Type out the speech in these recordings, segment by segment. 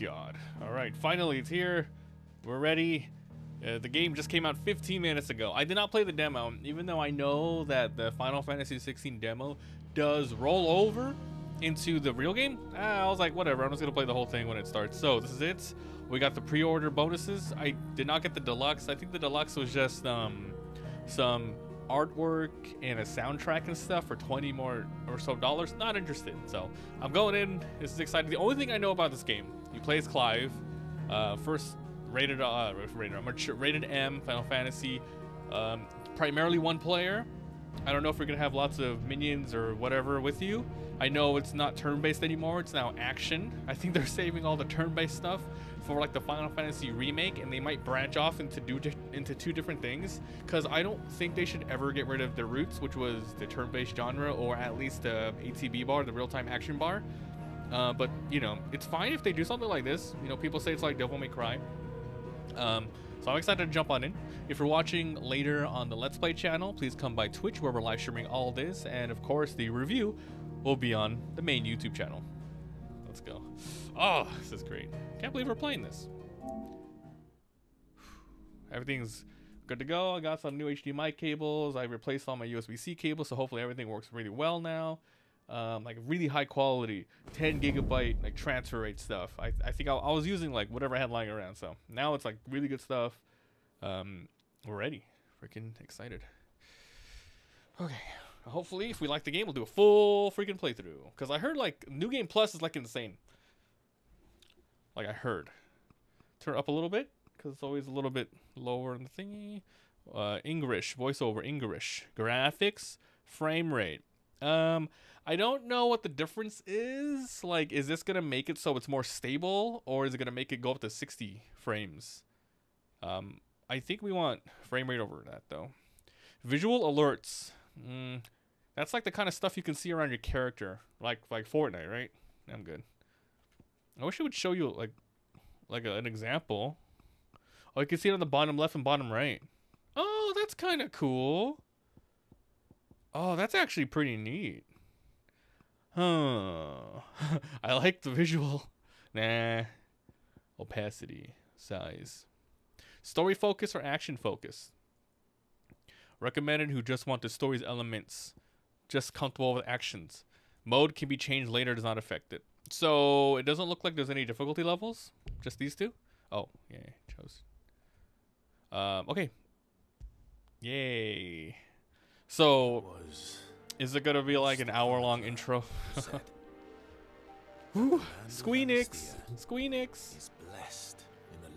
God. All right, finally it's here. We're ready. Uh, the game just came out 15 minutes ago. I did not play the demo, even though I know that the Final Fantasy 16 demo does roll over into the real game. Ah, I was like, whatever. I'm just gonna play the whole thing when it starts. So this is it. We got the pre-order bonuses. I did not get the deluxe. I think the deluxe was just um, some artwork and a soundtrack and stuff for 20 more or so dollars. Not interested. So I'm going in. This is exciting. The only thing I know about this game, you play as Clive, uh, first rated, uh, rated, mature, rated M, Final Fantasy, um, primarily one player. I don't know if we're gonna have lots of minions or whatever with you. I know it's not turn-based anymore. It's now action. I think they're saving all the turn-based stuff for like the Final Fantasy remake, and they might branch off into do into two different things. Because I don't think they should ever get rid of their roots, which was the turn-based genre, or at least the ATB bar, the real-time action bar. Uh, but you know, it's fine if they do something like this. You know, people say it's like Devil May Cry. Um, so I'm excited to jump on in. If you're watching later on the Let's Play channel, please come by Twitch where we're live streaming all this, and of course the review will be on the main YouTube channel. Let's go. Oh, this is great. Can't believe we're playing this. Everything's good to go. I got some new HDMI cables. I replaced all my USB-C cables, so hopefully everything works really well now. Um, like really high quality, 10 gigabyte like transfer rate stuff. I, I think I, I, was using like whatever I had lying around. So now it's like really good stuff. Um, we're ready. Freaking excited. Okay. Hopefully, if we like the game, we'll do a full freaking playthrough. Because I heard like New Game Plus is like insane. Like I heard. Turn up a little bit because it's always a little bit lower in the thingy. Uh, English voiceover English graphics frame rate. Um, I don't know what the difference is. Like, is this gonna make it so it's more stable, or is it gonna make it go up to 60 frames? Um, I think we want frame rate over that though. Visual alerts. Mm, that's like the kind of stuff you can see around your character, like like Fortnite, right? I'm good. I wish it would show you like like a, an example. Oh, you can see it on the bottom left and bottom right. Oh, that's kind of cool. Oh, that's actually pretty neat. Huh. I like the visual. Nah. Opacity. Size. Story focus or action focus? Recommended who just want the story's elements. Just comfortable with actions. Mode can be changed later, does not affect it. So it doesn't look like there's any difficulty levels. Just these two? Oh, yeah, chose. Um, okay. Yay. So, is it gonna be like an hour long intro? Squeenix! Squeenix!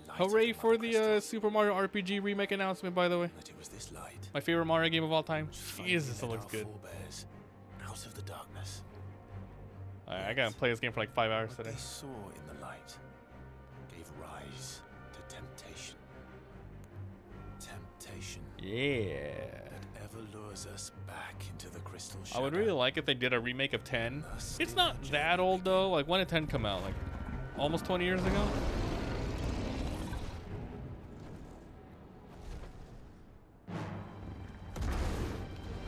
Hooray for the uh, Super Mario RPG remake announcement, by the way. My favorite Mario game of all time. Jesus, it looks good. Out of the darkness. Right, I gotta play this game for like five hours today. saw in the light gave rise to temptation. Temptation. Yeah. Lures us back into the crystal shadow. I would really like if they did a remake of 10. It's not that old though. Like when did 10 come out? Like almost 20 years ago?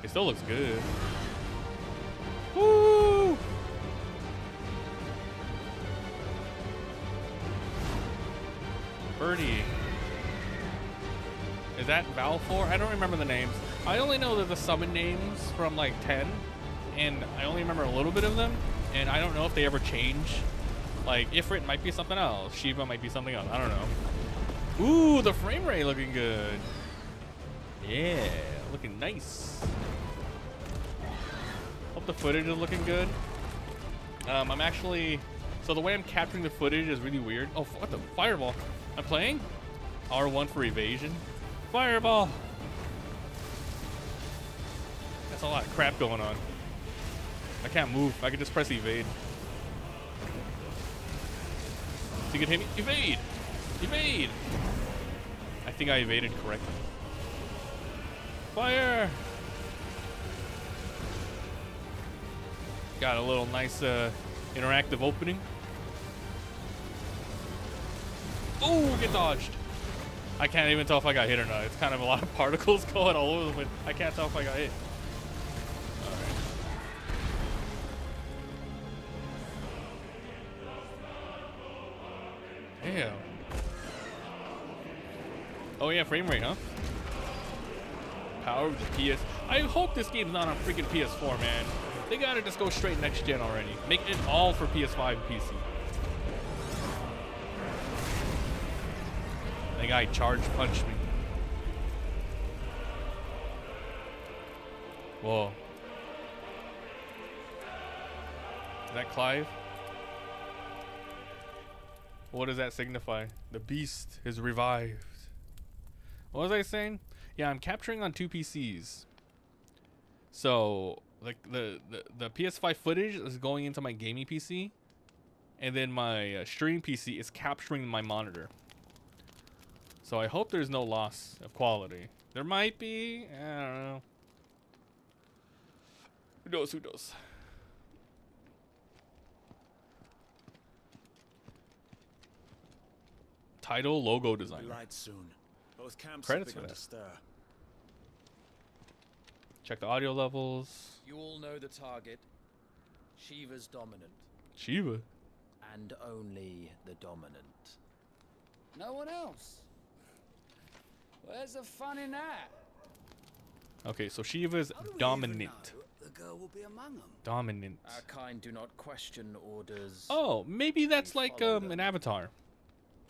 It still looks good. Woo! Birdie. Is that Balfour? I don't remember the names. I only know the summon names from like 10, and I only remember a little bit of them, and I don't know if they ever change. Like, Ifrit might be something else. Shiva might be something else. I don't know. Ooh, the frame rate looking good. Yeah, looking nice. Hope the footage is looking good. Um, I'm actually... So the way I'm capturing the footage is really weird. Oh, what the? Fireball. I'm playing R1 for evasion. Fireball! That's a lot of crap going on. I can't move. I can just press evade. So you can hit me? Evade! Evade! I think I evaded correctly. Fire! Got a little nice uh, interactive opening. Oh, get dodged. I can't even tell if I got hit or not. It's kind of a lot of particles going all over the place. I can't tell if I got hit. Damn. Oh yeah, frame rate, huh? Power of the PS. I hope this game's not on freaking PS4, man. They gotta just go straight next gen already. Make it all for PS5 and PC. That guy charge punched me. Whoa. Is that Clive? What does that signify? The beast is revived. What was I saying? Yeah, I'm capturing on two PCs. So, like the, the, the PS5 footage is going into my gaming PC, and then my uh, stream PC is capturing my monitor. So I hope there's no loss of quality. There might be. I don't know. Who knows? Who knows? Title logo design. Light soon. Both camps Credits have for begun that. to stir. Check the audio levels. You all know the target. Shiva's dominant. Shiva. And only the dominant. No one else. Where's the fun in that? Okay, so Shiva's How do we even dominant. The girl will be among them. Dominant. Our kind do not question orders. Oh, maybe that's like um, an them. avatar.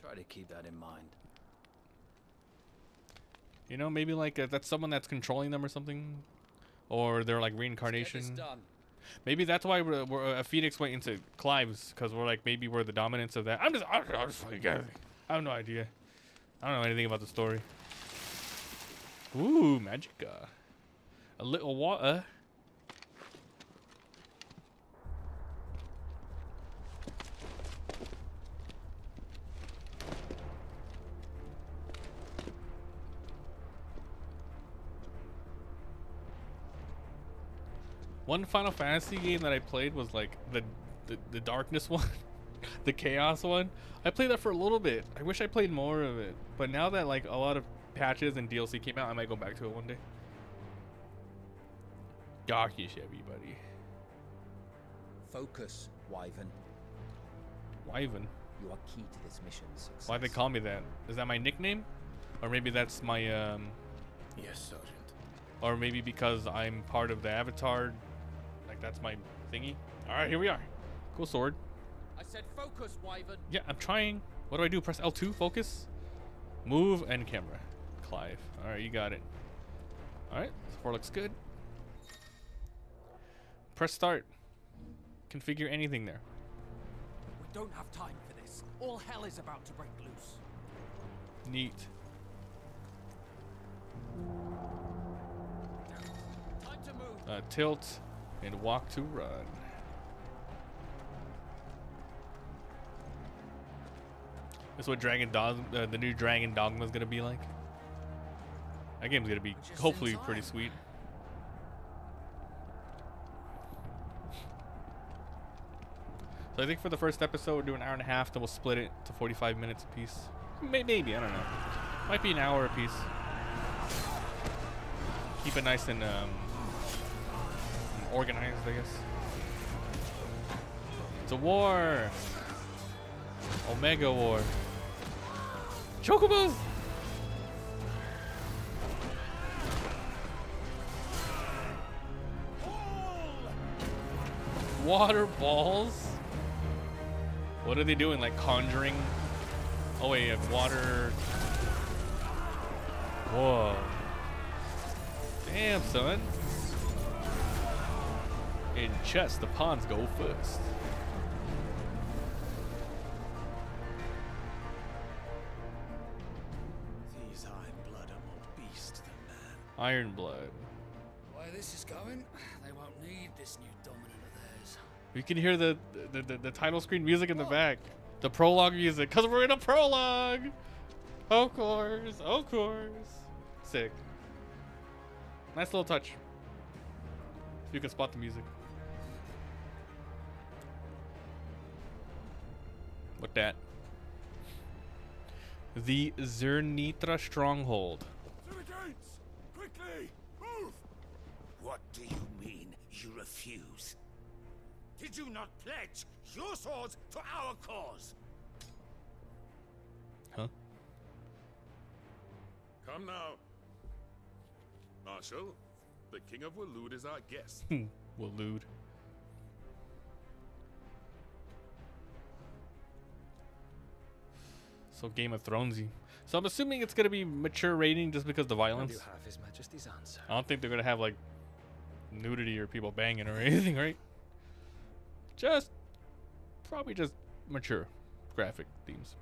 Try to keep that in mind. You know, maybe like uh, that's someone that's controlling them or something, or they're like reincarnation. Maybe that's why we're, we're uh, Phoenix went into Clive's because we're like maybe we're the dominance of that. I'm just I'm, I'm just fucking guessing. I have no idea. I don't know anything about the story. Ooh, magica. A little water. One Final Fantasy game that I played was like the the, the darkness one, the chaos one. I played that for a little bit. I wish I played more of it. But now that like a lot of patches and DLC came out, I might go back to it one day. Darkish, everybody. Focus, Wyvern. Wyvern. You are key to this mission's success. Why they call me that? Is that my nickname? Or maybe that's my um Yes, Sergeant. or maybe because I'm part of the avatar like that's my thingy. Alright, here we are. Cool sword. I said focus, Wyvern. Yeah, I'm trying. What do I do? Press L2, focus, move, and camera. Clive. All right, you got it. All right, so far looks good. Press start. Configure anything there. We don't have time for this. All hell is about to break loose. Neat. Time to move. Uh, tilt and walk to run. This is what Dragon Dog, uh, the new Dragon Dogma is gonna be like. That game's gonna be Just hopefully pretty sweet. So I think for the first episode we'll do an hour and a half, then we'll split it to 45 minutes a piece. Maybe, I don't know. Might be an hour a piece. Keep it nice and um, organized, I guess. It's a war! Omega War. Chocobos! Water balls? What are they doing? Like conjuring? Oh wait, water. Whoa. Damn, son. In chess, the pawns go first. These iron blood are more beast than man. Iron Blood. Way this is going, they won't need this new dominant of theirs. You can hear the the, the, the title screen music in the back. The prologue music, because we're in a prologue! Of course, of course. Sick. Nice little touch. You can spot the music. What that? The Zernitra Stronghold. To the gates! Quickly! Move! What do you mean you refuse? Did you not pledge your swords to our cause? Huh? Come now. Marshal, the King of Waloed is our guest. Waloed. So Game of Thronesy. So I'm assuming it's gonna be mature rating just because of the violence. have His Majesty's answer. I don't think they're gonna have like nudity or people banging or anything, right? Just probably just mature graphic themes.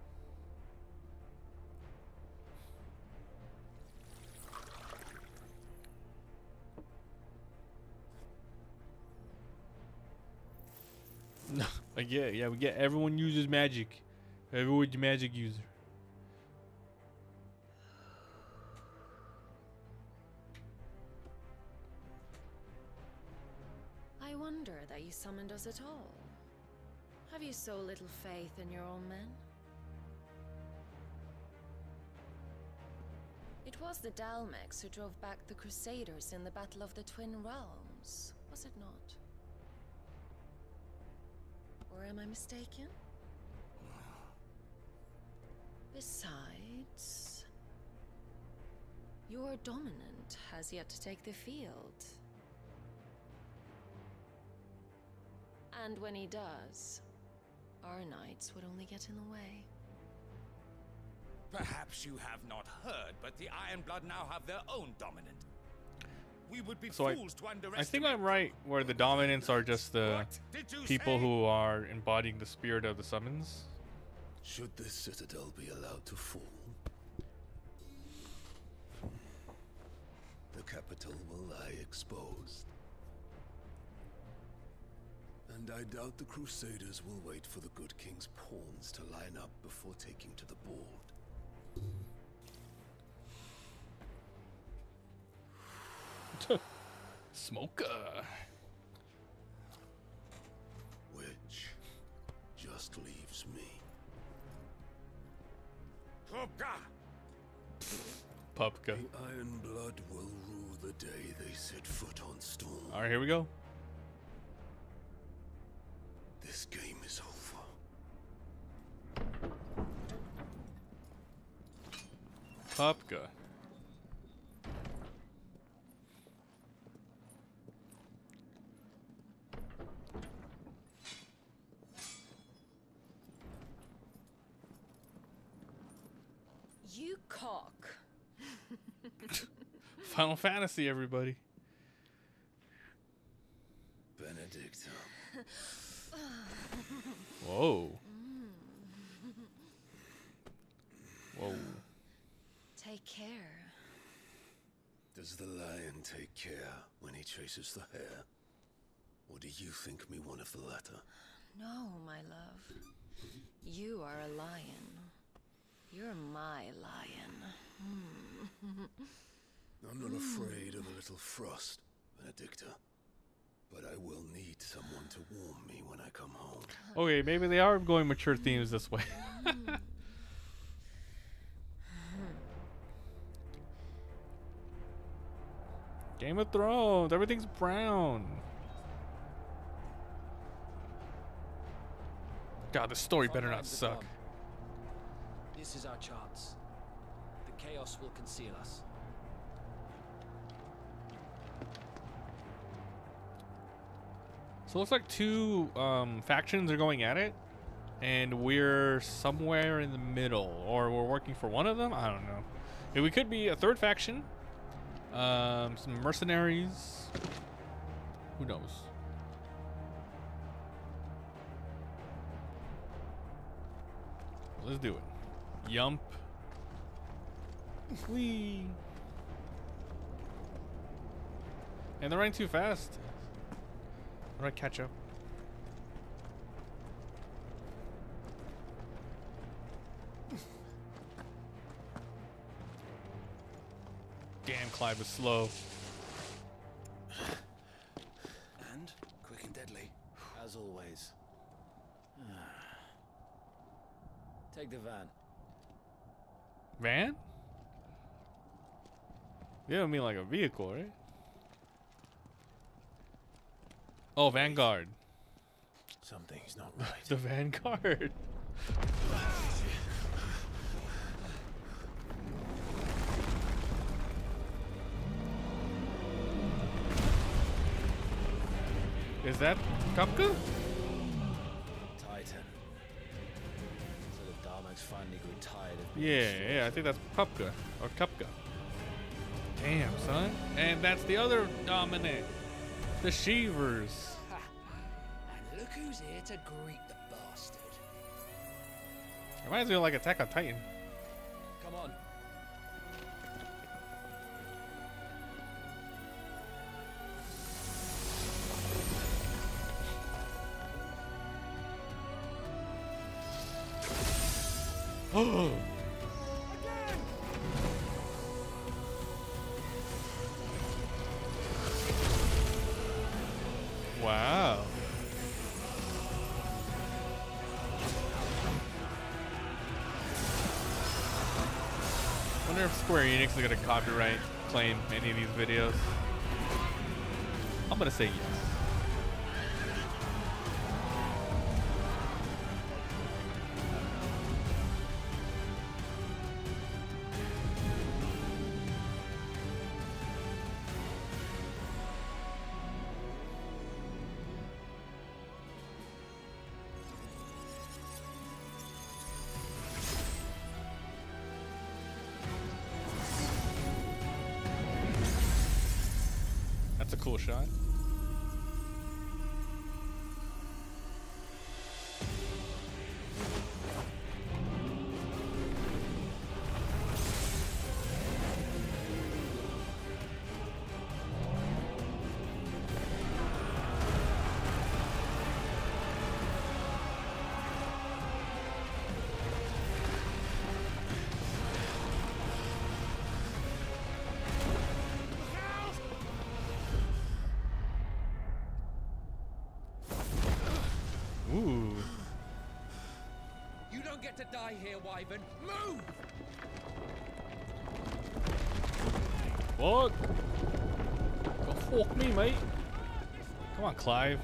No, like yeah, yeah, we get everyone uses magic. Everyone's a magic user. Wonder that you summoned us at all. Have you so little faith in your own men? It was the Dalmex who drove back the Crusaders in the Battle of the Twin Realms, was it not? Or am I mistaken? Besides, your dominant has yet to take the field. And when he does, our knights would only get in the way. Perhaps you have not heard, but the Ironblood now have their own dominant. We would be So I- fools to I think I'm right where the dominants are just the What did you people say? who are embodying the spirit of the summons. Should this citadel be allowed to fall, the capital will lie exposed. And I doubt the Crusaders will wait for the good king's pawns to line up before taking to the board. Smoker. Which just leaves me. Hooka! Pupka. The Iron Blood will rue the day they set foot on Storm. All right, here we go. This game is over. Popka. You cock. Final Fantasy, everybody. Benedikta. Whoa. Whoa. Take care. Does the lion take care when he chases the hare? Or do you think me one of the latter? No, my love. You are a lion. You're my lion. Hmm. I'm not afraid of a little frost, Benedikta. But I will need someone to warm me when I come home. Okay, maybe they are going mature themes this way. Game of Thrones, everything's brown. God, the story better not suck. This is our chance. The chaos will conceal us. So it looks like two um, factions are going at it, and we're somewhere in the middle, or we're working for one of them. I don't know. Yeah, we could be a third faction, um, some mercenaries. Who knows? Let's do it. Yump. Whee. And they're running too fast. How do I catch up? Damn, Clive is slow. And quick and deadly, as always. Take the van. Van? You don't mean like a vehicle, right? Oh, Vanguard. Something's not right. The Vanguard. Is that Kupka? Titan. So the Darmok's finally grew tired of Yeah, yeah, I think that's Kupka or Kupka. Damn, son. And that's the other Dominic. The Sheevers. And look who's here to greet the bastard. Reminds me of like Attack on Titan. Come on. Oh. If Square Enix is gonna copyright claim any of these videos. I'm gonna say yes. Don't get to die here, Wyvern. Move! What? Fuck me, mate. Come on, Clive.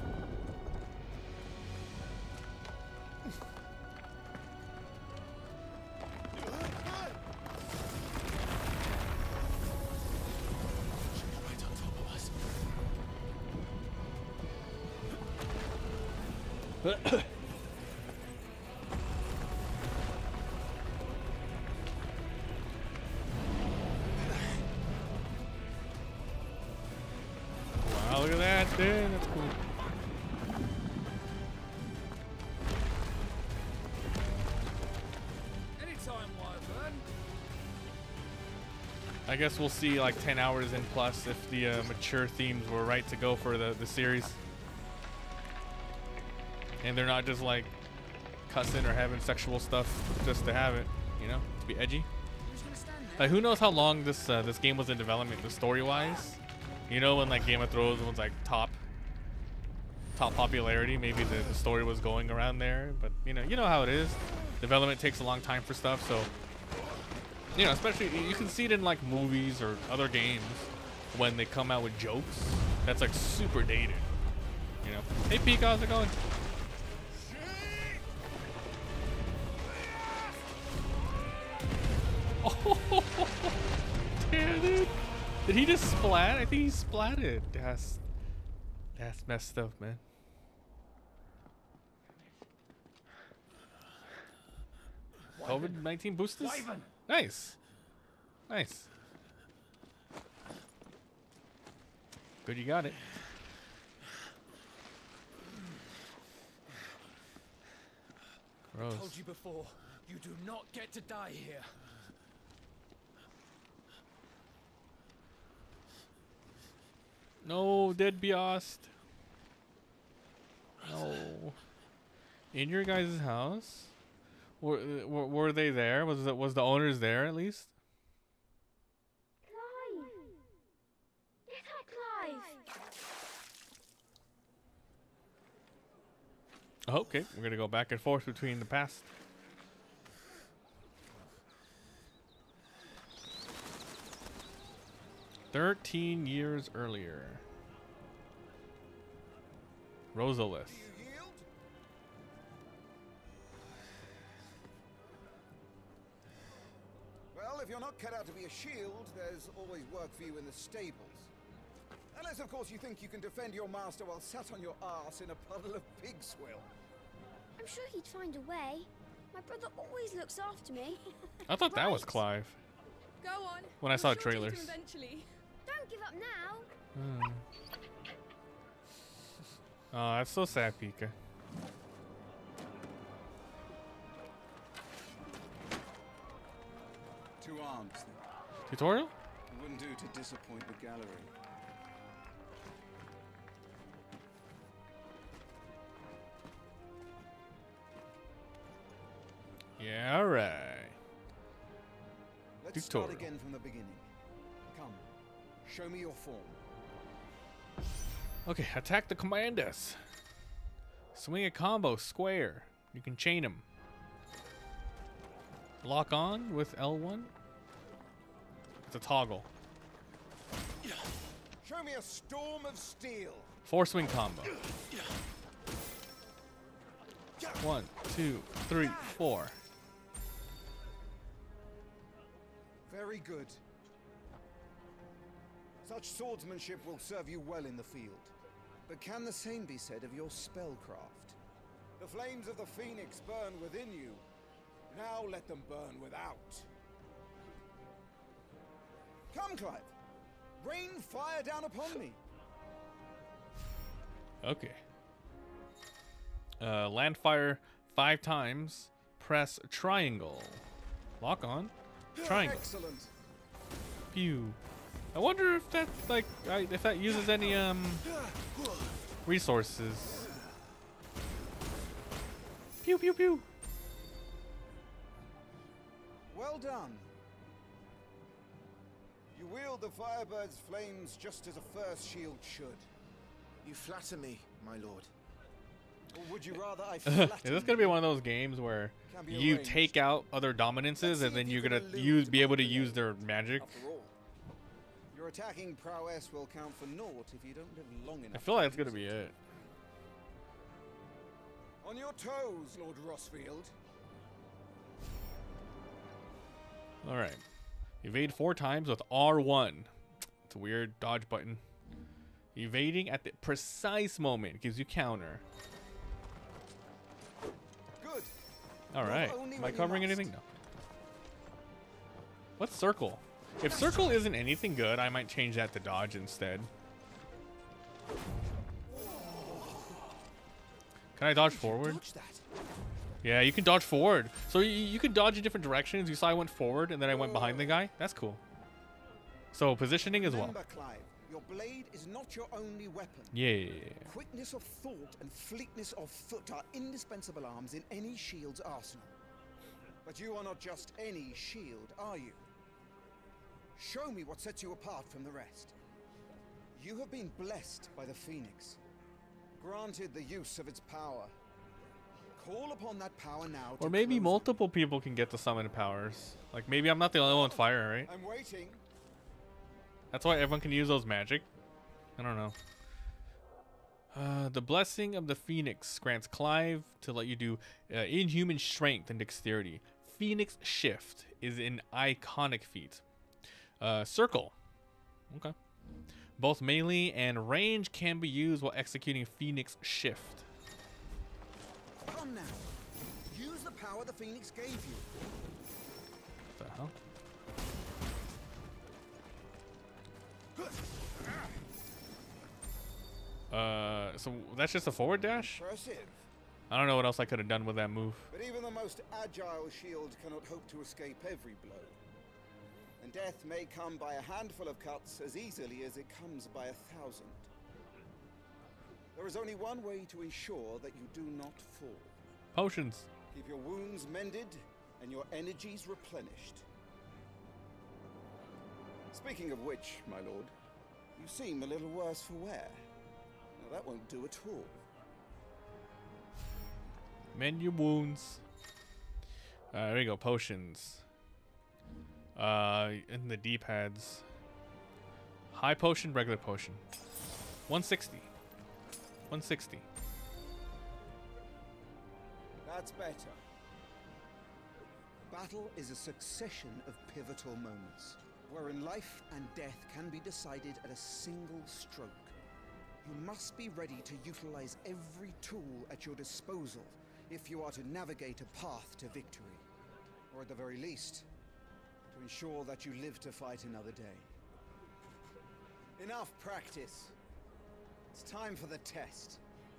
I guess we'll see like 10 hours in plus if the uh, mature themes were right to go for the, the series. And they're not just like cussing or having sexual stuff just to have it, you know, to be edgy. Like who knows how long this uh, this game was in development, the story wise. You know when like Game of Thrones was like top top popularity, maybe the, the story was going around there, but you know you know how it is. Development takes a long time for stuff, so you know especially you can see it in like movies or other games when they come out with jokes that's like super dated. You know, hey Peek, how's it going? Oh, damn, dude. Did he just splat? I think he splatted. That's that's messed up, man. COVID nineteen boosters. Wyvern! Nice, nice. Good, you got it. Gross. Told you before, you do not get to die here. No, dead Biast. No. In your guys' house? Were, were were they there? Was the was the owners there at least? Clive! Little Clive! Oh, okay, we're gonna go back and forth between the past. Thirteen years earlier. Rosalith. If you're not cut out to be a shield, there's always work for you in the stables. Unless, of course, you think you can defend your master while sat on your ass in a puddle of pig swill. I'm sure he'd find a way. My brother always looks after me. I thought that was Clive. Go on. When I We'll saw sure trailers. Eventually. Don't give up now. Hmm. Oh, that's so sad, Pika. Two arms, then. Tutorial? Wouldn't do to disappoint the gallery. Yeah, alright. Let's start again from the beginning. Come, show me your form. Okay, attack the commanders. Swing a combo, square. You can chain them. Lock on with L1. It's a toggle. Show me a storm of steel. Four swing combo. One, two, three, four. Very good. Such swordsmanship will serve you well in the field. But can the same be said of your spellcraft? The flames of the phoenix burn within you. Now let them burn without. Come, Clive. Rain fire down upon me. Okay. Uh, land fire five times. Press triangle. Lock on. Triangle. Excellent. Pew. I wonder if that like if that uses any um resources. Pew pew pew. Well done. You wield the Firebird's flames just as a first shield should. You flatter me, my lord. Or would you uh, rather I Is this gonna be one of those games where you arranged. take out other dominances and then you're gonna use be able to use their magic? All, your attacking prowess will count for naught if you don't live long enough. I feel like it's gonna be it. On your toes, Lord Rosfield. All right. Evade four times with R1. It's a weird dodge button. Evading at the precise moment gives you counter. Good. All right. Am I covering anything? No. What's circle? If circle isn't anything good, I might change that to dodge instead. Can I dodge forward? Dodge. Yeah, you can dodge forward. So you, you can dodge in different directions. You saw I went forward and then I went behind the guy. That's cool. So positioning as well. Clive, your blade is not your only weapon. Yeah. Quickness of thought and fleetness of foot are indispensable arms in any shield's arsenal. But you are not just any shield, are you? Show me what sets you apart from the rest. You have been blessed by the Phoenix, granted the use of its power. Call upon that power now. Or maybe multiple people can get the summon powers. Like maybe I'm not the only one with fire, right? I'm waiting. That's why everyone can use those magic. I don't know. Uh, the blessing of the phoenix grants Clive to let you do uh, inhuman strength and dexterity. Phoenix shift is an iconic feat. Uh, circle. Okay. Both melee and range can be used while executing Phoenix shift. Come now. Use the power the Phoenix gave you. What the hell? Uh, so that's just a forward dash? Impressive. I don't know what else I could have done with that move. But even the most agile shield cannot hope to escape every blow. And death may come by a handful of cuts as easily as it comes by a thousand. There is only one way to ensure that you do not fall. Potions. Keep your wounds mended and your energies replenished. Speaking of which, my lord, you seem a little worse for wear. Now that won't do at all. Mend your wounds. Uh, there you go. Potions. Uh, in the D-pads. High potion, regular potion. 160. 160. That's better. Battle is a succession of pivotal moments, wherein life and death can be decided at a single stroke. You must be ready to utilize every tool at your disposal if you are to navigate a path to victory. Or at the very least, to ensure that you live to fight another day. Enough practice. It's time for the test.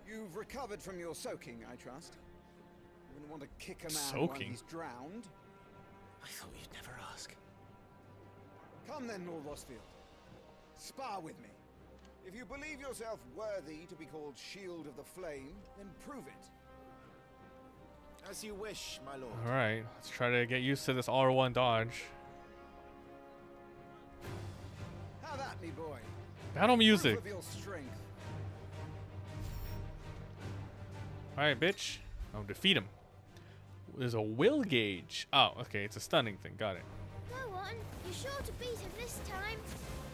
You've recovered from your soaking, I trust. You wouldn't want to kick a man while Soaking? he's drowned. I thought you'd never ask. Come then, Lord Rosfield. Spar with me. If you believe yourself worthy to be called Shield of the Flame, then prove it. As you wish, my lord. All right, let's try to get used to this R1 dodge. Have at me, boy. Battle music. Proof of your strength. All right, bitch. I'll defeat him. There's a will gauge. Oh, okay, it's a stunning thing. Got it. Go on. You're sure to beat him this time.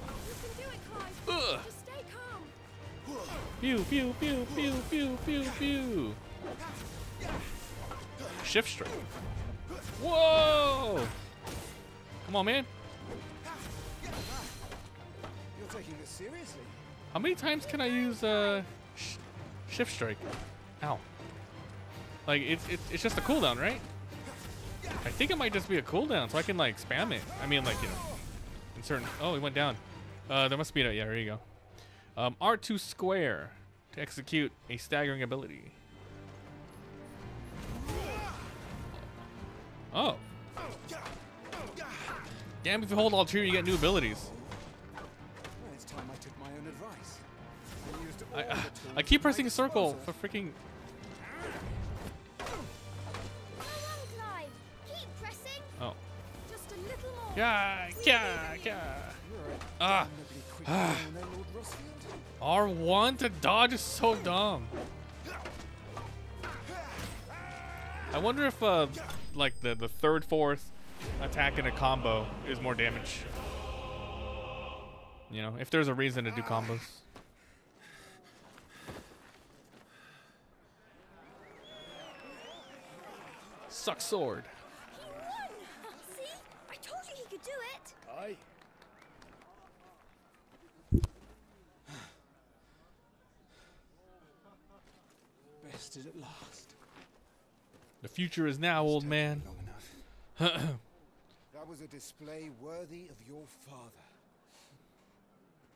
You can do it, Clive. Just stay calm. Pew, pew, pew, pew, pew, pew, pew. Shift strike. Whoa! Come on, man. You're taking this seriously. How many times can I use uh, sh shift strike? Ow. Like it's, it's it's just a cooldown, right? I think it might just be a cooldown, so I can like spam it. I mean, like you know, in certain. Oh, it went down. Uh, there must be a yeah. There you go. Um, R2 square to execute a staggering ability. Oh. Damn, if you hold all two, you get new abilities. Well, it's time I took my own advice. and used all I, uh, I keep pressing circle for freaking. Yeah, yeah, yeah. Ah. Rosfield. R1 to dodge is so dumb. I wonder if, uh, like the the third, fourth attack in a combo is more damage. You know, if there's a reason to do combos. Suck sword. He won. See? I told you he could do it. Aye. Bested at last. The future is now, old man. Long enough. That was a display worthy of your father.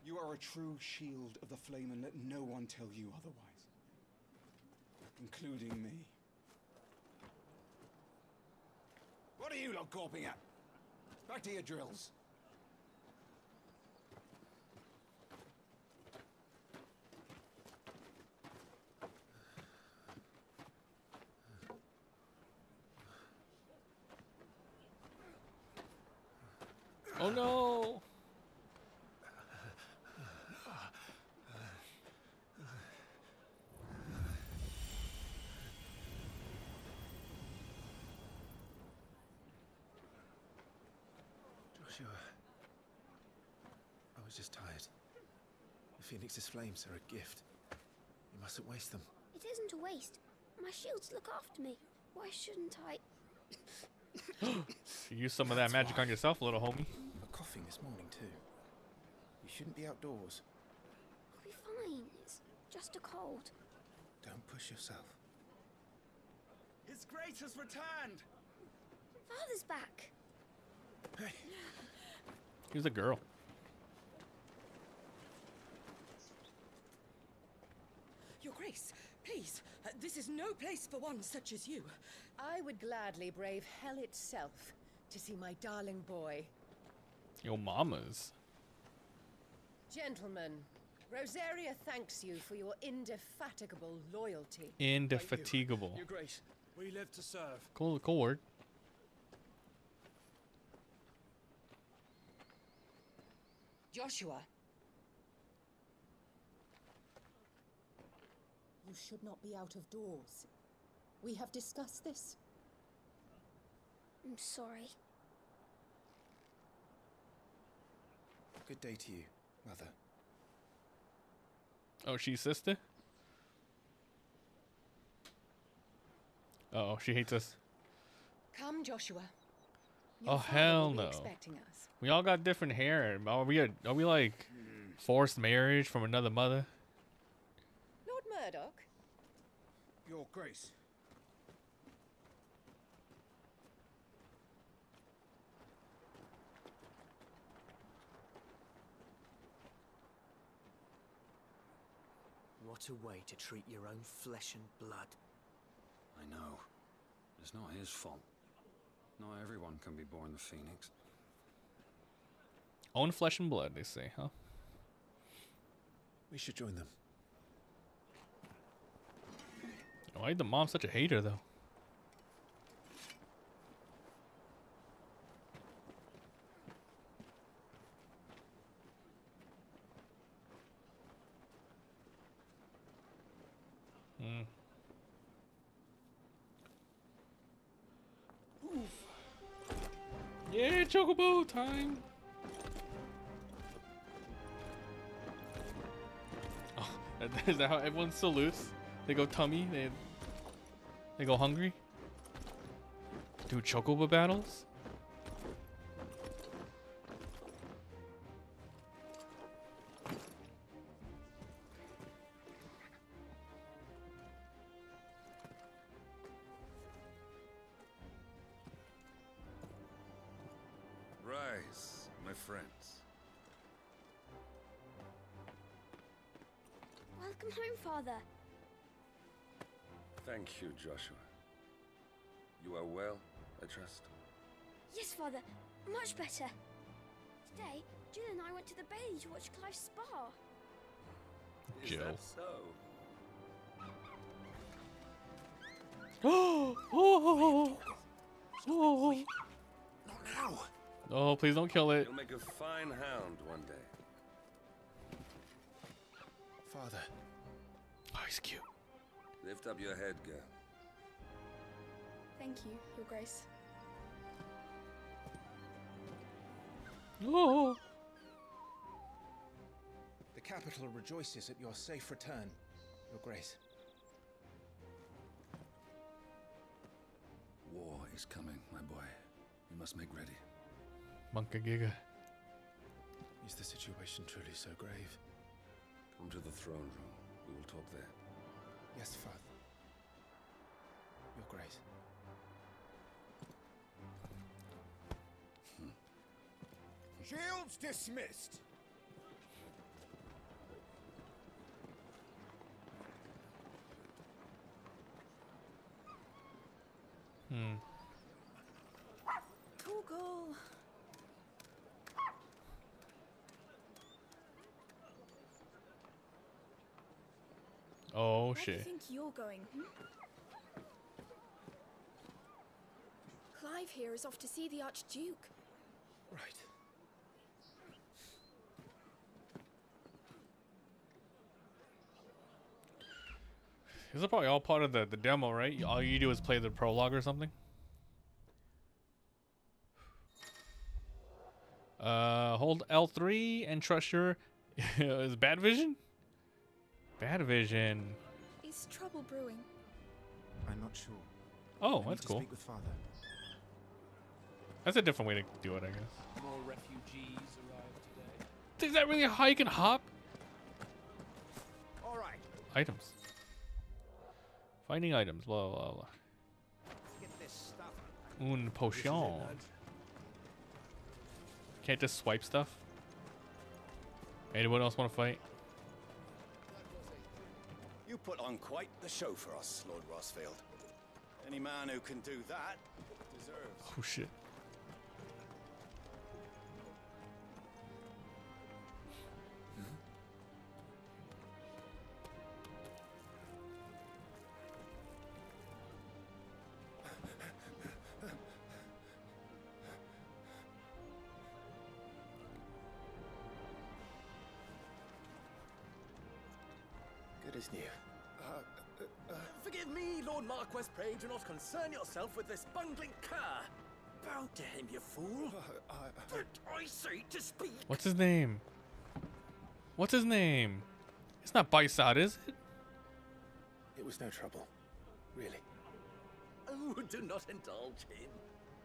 You are a true shield of the flame, and let no one tell you otherwise. Including me. What are you lot gawping at? Back to your drills. Oh no! Joshua. I was just tired. The Phoenix's flames are a gift. You mustn't waste them. It isn't a waste. My shields look after me. Why shouldn't I? Use some of that magic on yourself, little homie. You were coughing this morning too. You shouldn't be outdoors. I'll be fine. It's just a cold. Don't push yourself. His Grace has returned. Father's back. Hey, He was a girl. Your Grace, please, uh, this is no place for one such as you. I would gladly brave hell itself to see my darling boy. Yo, mamas. Gentlemen, Rosaria thanks you for your indefatigable loyalty. Indefatigable. Your Grace, we live to serve. Cool, cool word. Joshua. You should not be out of doors. We have discussed this. I'm sorry. Good day to you, Mother. Oh, she's sister? Uh oh, she hates us. Come, Joshua. Your Oh, hell no. Expecting us. We all got different hair. Are we a, are we like forced marriage from another mother? Lord Murdoch. Your Grace. What a way to treat your own flesh and blood. I know. It's not his fault. Not everyone can be born the Phoenix. Own flesh and blood, they say, huh? We should join them. Why is the mom such a hater, though? Hmm. Yeah, chocobo time. Oh, is that how everyone salutes? They go tummy. They they go hungry. Do chocobo battles. Joshua. You are well, I trust. Yes, Father. Much better. Today, Jill and I went to the Bailey to watch Clive's spa. Is Jill. that so? oh, oh, oh, Not now. oh, please don't kill it. You'll make a fine hound one day. Father. Oh, he's cute. Lift up your head, girl. Thank you, Your Grace. Oh, The capital rejoices at your safe return, Your Grace. War is coming, my boy. You must make ready. Monka Giga. Is the situation truly so grave? Come to the throne room. We will talk there. Yes, Father. Your Grace. Shields dismissed. Hmm. Google. Oh Where do you think you're going? Hmm? Clive here is off to see the Archduke. Right. This is probably all part of the, the demo, right? All you do is play the prologue or something. Uh, hold L3 and trust your is bad vision. Bad vision. Is trouble brewing? I'm not sure. Oh, I that's cool. Speak with Father. That's a different way to do it, I guess. More refugees arrived today. Is that really how you can hop? All right. Items. Finding items. Blah blah blah. Get this stuff. Un potion. Can't just swipe stuff. Anyone else want to fight? You put on quite the show for us, Lord Rosfield. Any man who can do that deserves. Oh shit. Good as new. Forgive me, Lord Marquess, pray do not concern yourself with this bungling cur. Bow to him, you fool. Uh, uh, but I say to speak. What's his name? What's his name? It's not Bysod, is it? It was no trouble. Really. Oh, do not indulge him.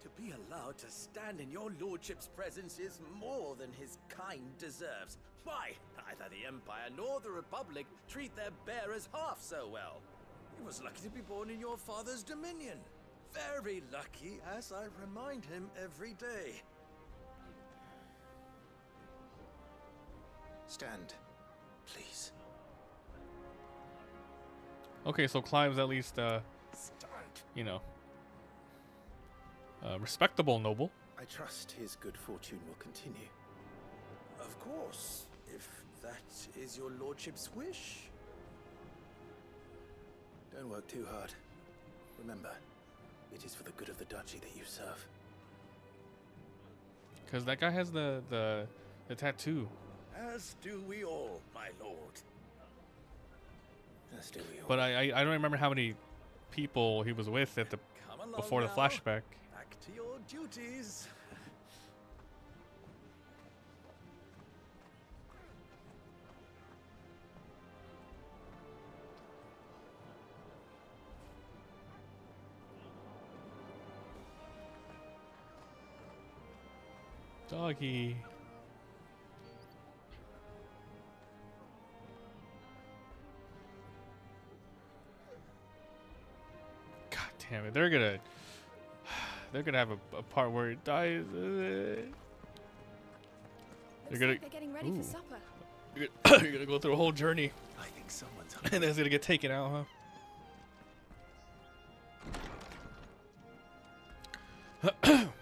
To be allowed to stand in your lordship's presence is more than his kind deserves. Why, neither the Empire nor the Republic treat their bearers half so well. He was lucky to be born in your father's dominion. Very lucky, as I remind him every day. Stand, please. Okay, so Clive's at least, uh, you know, a respectable noble. I trust his good fortune will continue. Of course, if that is your lordship's wish. Don't work too hard. Remember, it is for the good of the duchy that you serve. Because that guy has the, the, the tattoo. As do we all, my lord. As do we all. But I, I, I don't remember how many people he was with at the before the flashback. Back to your duties. Doggy. God damn it! They're gonna, they're gonna have a, a part where it dies. They're Looks gonna. like they're getting ready Ooh. for supper. You're gonna, you're gonna go through a whole journey, I think someone's and then it's gonna get taken out, huh?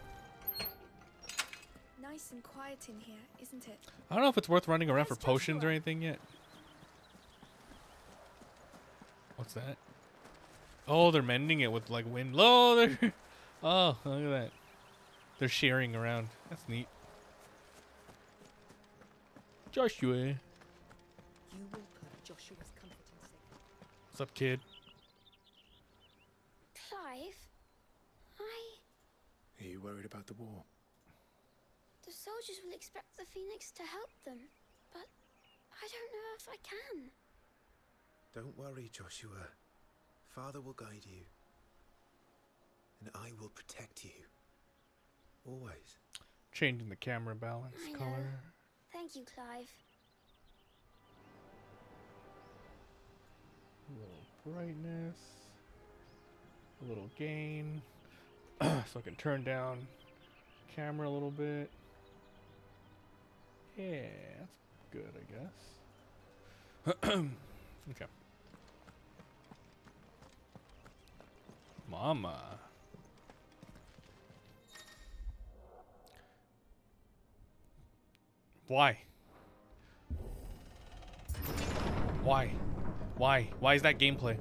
Nice and quiet in here, isn't it? I don't know if it's worth running around for potions or anything yet. What's that? Oh, they're mending it with like wind. Oh, they're. Oh, look at that. They're sharing around. That's neat. Joshua. You will put Joshua's comfort and. What's up, kid? Clive, I. Are you worried about the war? The soldiers will expect the Phoenix to help them, but I don't know if I can. Don't worry, Joshua. Father will guide you. And I will protect you. Always. Changing the camera balance I know. color. Thank you, Clive. A little brightness. A little gain. so I can turn down camera a little bit. Yeah, that's good, I guess. okay. Mama. Why? Why? Why? Why is that gameplay?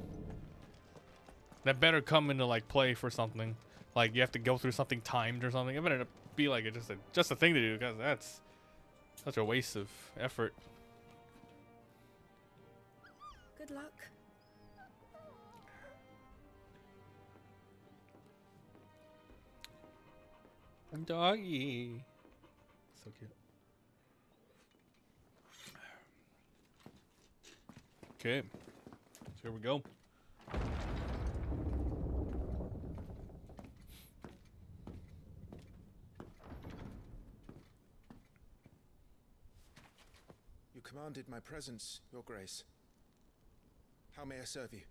That better come into like play for something. Like you have to go through something timed or something. It better be like a, just a just a thing to do because that's such a waste of effort. Good luck. Doggy. So cute. Okay. So here we go. Commanded my presence, Your Grace. How may I serve you?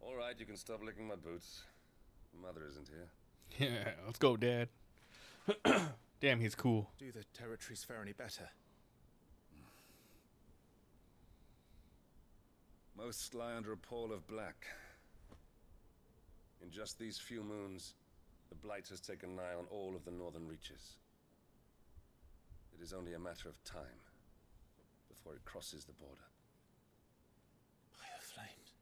All right, you can stop licking my boots. Mother isn't here. Yeah, let's go, Dad. Damn, he's cool. Do the territories fare any better? Most lie under a pall of black. In just these few moons, the Blight has taken nigh on all of the northern reaches. It is only a matter of time before it crosses the border. By the flames.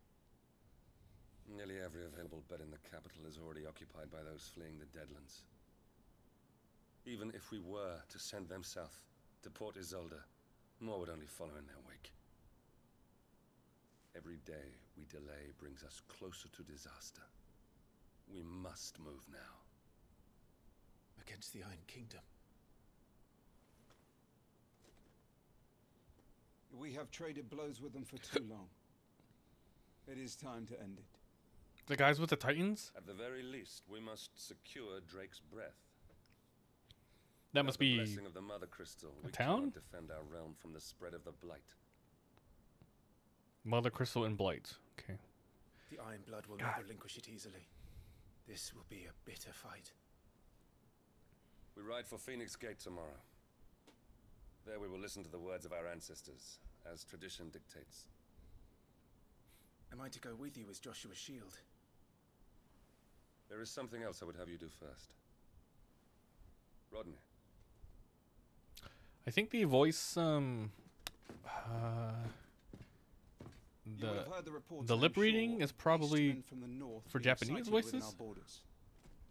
Nearly every available bed in the capital is already occupied by those fleeing the Deadlands. Even if we were to send them south to Port Isolde, more would only follow in their wake. Every day we delay brings us closer to disaster. We must move now. Against the Iron Kingdom. We have traded blows with them for too long. It is time to end it. The guys with the Titans? At the very least, we must secure Drake's breath. That must Without the be blessing of the Mother Crystal. a we town? cannot defend our realm from the spread of the blight. Mother Crystal and Blight. Okay. The Iron Blood will God. not relinquish it easily. This will be a bitter fight. We ride for Phoenix Gate tomorrow. There we will listen to the words of our ancestors, as tradition dictates. Am I to go with you as Joshua's shield? There is something else I would have you do first. Rodney, I think the voice um uh the heard the reports, the I am lip reading sure, is probably from the north for Japanese voices.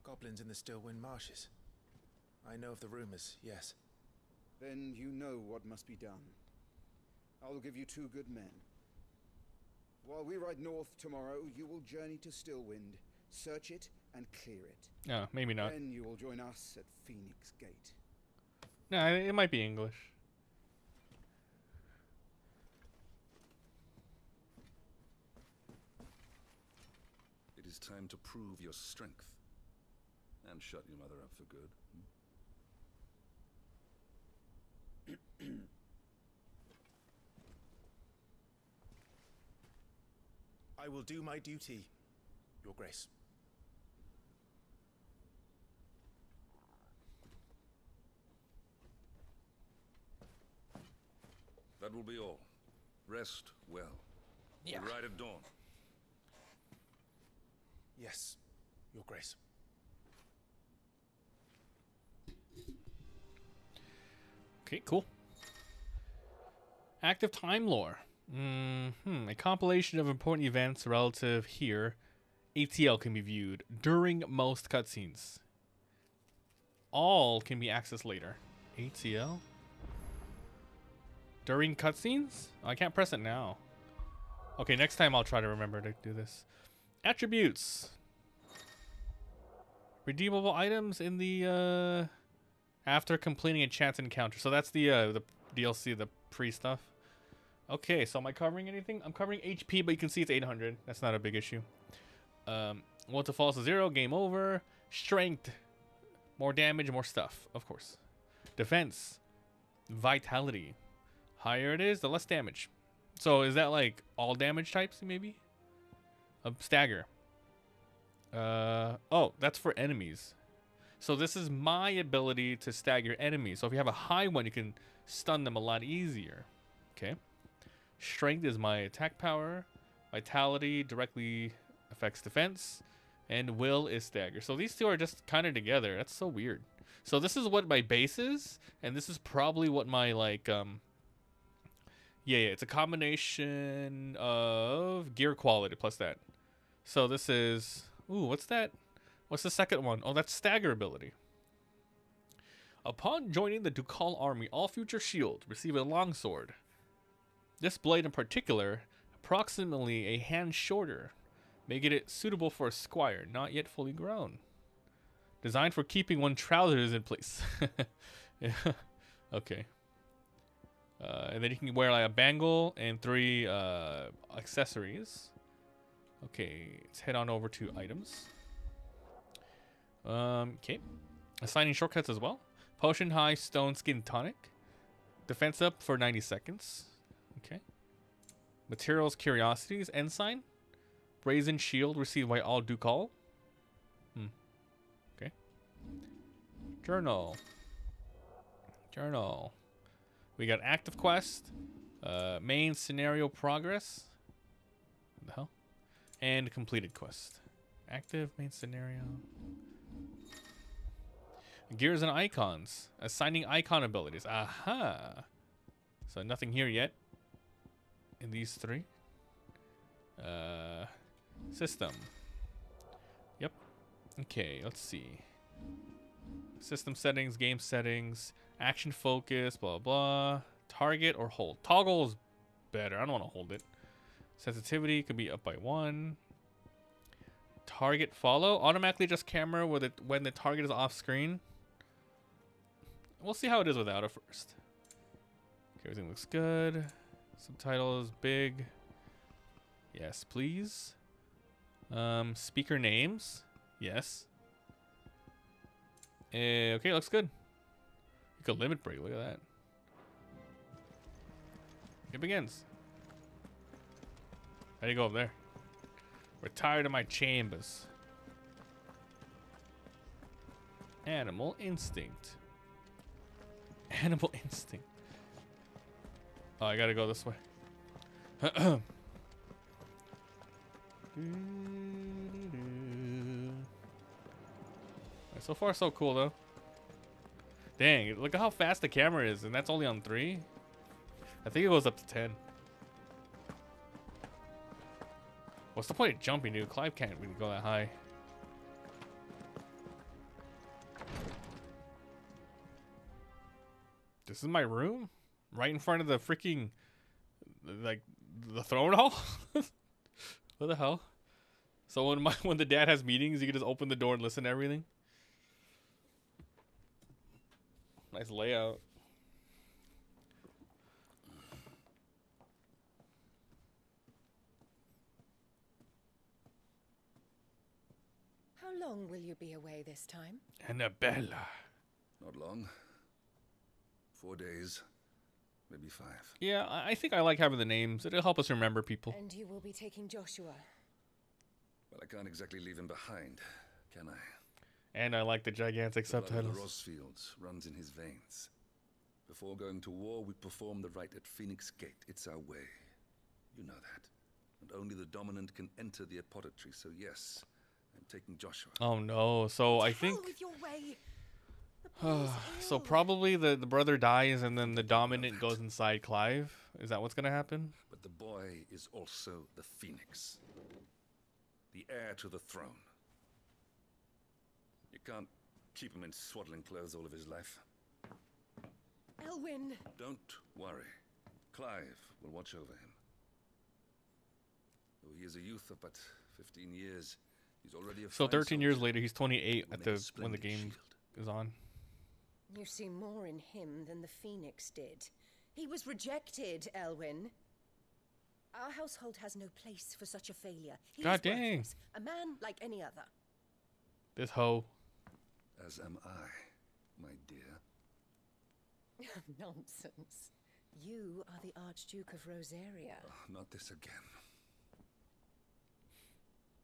Goblins in the Stillwind marshes. I know of the rumors, yes. Then you know what must be done. I will give you two good men. While we ride north tomorrow, you will journey to Stillwind, search it, and clear it. No, maybe not. Then you will join us at Phoenix Gate. No, it might be English. It is time to prove your strength. And shut your mother up for good. Hmm? I will do my duty, Your Grace. That will be all. Rest well. Yeah. We ride at dawn. Yes, Your Grace. Okay, cool. Active time lore. hmm A compilation of important events relative here. ATL can be viewed during most cutscenes. All can be accessed later. ATL? During cutscenes? I can't press it now. Okay, next time I'll try to remember to do this. Attributes. Redeemable items in the uh after completing a chance encounter. So that's the uh the DLC, the pre stuff. Okay, so am I covering anything? I'm covering HP, but you can see it's 800. That's not a big issue. Um, once it falls to zero, game over. Strength, more damage, more stuff, of course. Defense, vitality. Higher it is, the less damage. So is that like all damage types, maybe? A stagger. Uh oh, that's for enemies. So this is my ability to stagger enemies. So if you have a high one, you can stun them a lot easier. Okay. Strength is my attack power. Vitality directly affects defense. And will is stagger. So these two are just kind of together. That's so weird. So this is what my base is, and this is probably what my like um yeah, yeah, it's a combination of gear quality plus that. So this is ooh, what's that? What's the second one? Oh, that's stagger ability. Upon joining the Ducal army, all future shield receive a longsword. This blade in particular, approximately a hand shorter, making it suitable for a squire not yet fully grown. Designed for keeping one trousers in place. Okay. Uh, and then you can wear like a bangle and three uh, accessories. Okay, let's head on over to items. Um, okay. Assigning shortcuts as well. Potion high stone skin tonic. Defense up for 90 seconds. Okay. Materials curiosities. Ensign. Brazen shield received by all Ducal. Hmm. Okay. Journal. Journal. We got active quest. Uh, main scenario progress. What the hell? And completed quest. Active main scenario. Gears and Eikons. Assigning Eikon abilities. Aha. So nothing here yet. In these three. Uh, system. Yep. Okay, let's see. System settings, game settings, action focus, blah blah. Target or hold. Toggle is better. I don't want to hold it. Sensitivity could be up by one. Target follow automatically adjust camera with it when the target is off screen. We'll see how it is without it first. Okay, everything looks good. Subtitles big. Yes, please. Um, speaker names. Yes. Uh, okay, looks good. You could limit break. Look at that. It begins. How do you go up there? Retire to my chambers. Animal instinct. Animal instinct. Oh, I gotta go this way. so far, so cool, though. Dang, look at how fast the camera is, and that's only on 3? I think it goes up to 10. What's the point of jumping, dude? Clive can't really go that high. This is my room? Right in front of the freaking, like, the throne hall? what the hell? So when my when the dad has meetings, you can just open the door and listen to everything? Nice layout. How long will you be away this time? Annabella. Not long. Four days, maybe five. Yeah, I I think I like having the names. It'll help us remember people. And you will be taking Joshua. Well, I can't exactly leave him behind, can I? And I like the gigantic The subtitles. The Rosfields runs in his veins. Before going to war, we perform the rite at Phoenix Gate. It's our way. You know that. And only the dominant can enter the apothecary, so yes, I'm taking Joshua. Oh no! So I think. With so probably the the brother dies and then the dominant goes inside Clive. Is that what's gonna happen? But the boy is also the Phoenix, the heir to the throne. You can't keep him in swaddling clothes all of his life. Elwyn! Don't worry. Clive will watch over him. Though he is a youth of but 15 years, he's already a So fine 13 years later, he's 28 at the when the game shield. is on. You see more in him than the Phoenix did. He was rejected, Elwyn. Our household has no place for such a failure. He God is dang. worthless, A man like any other. This hoe. As am I, my dear. Nonsense. You are the Archduke of Rosaria. Oh, not this again.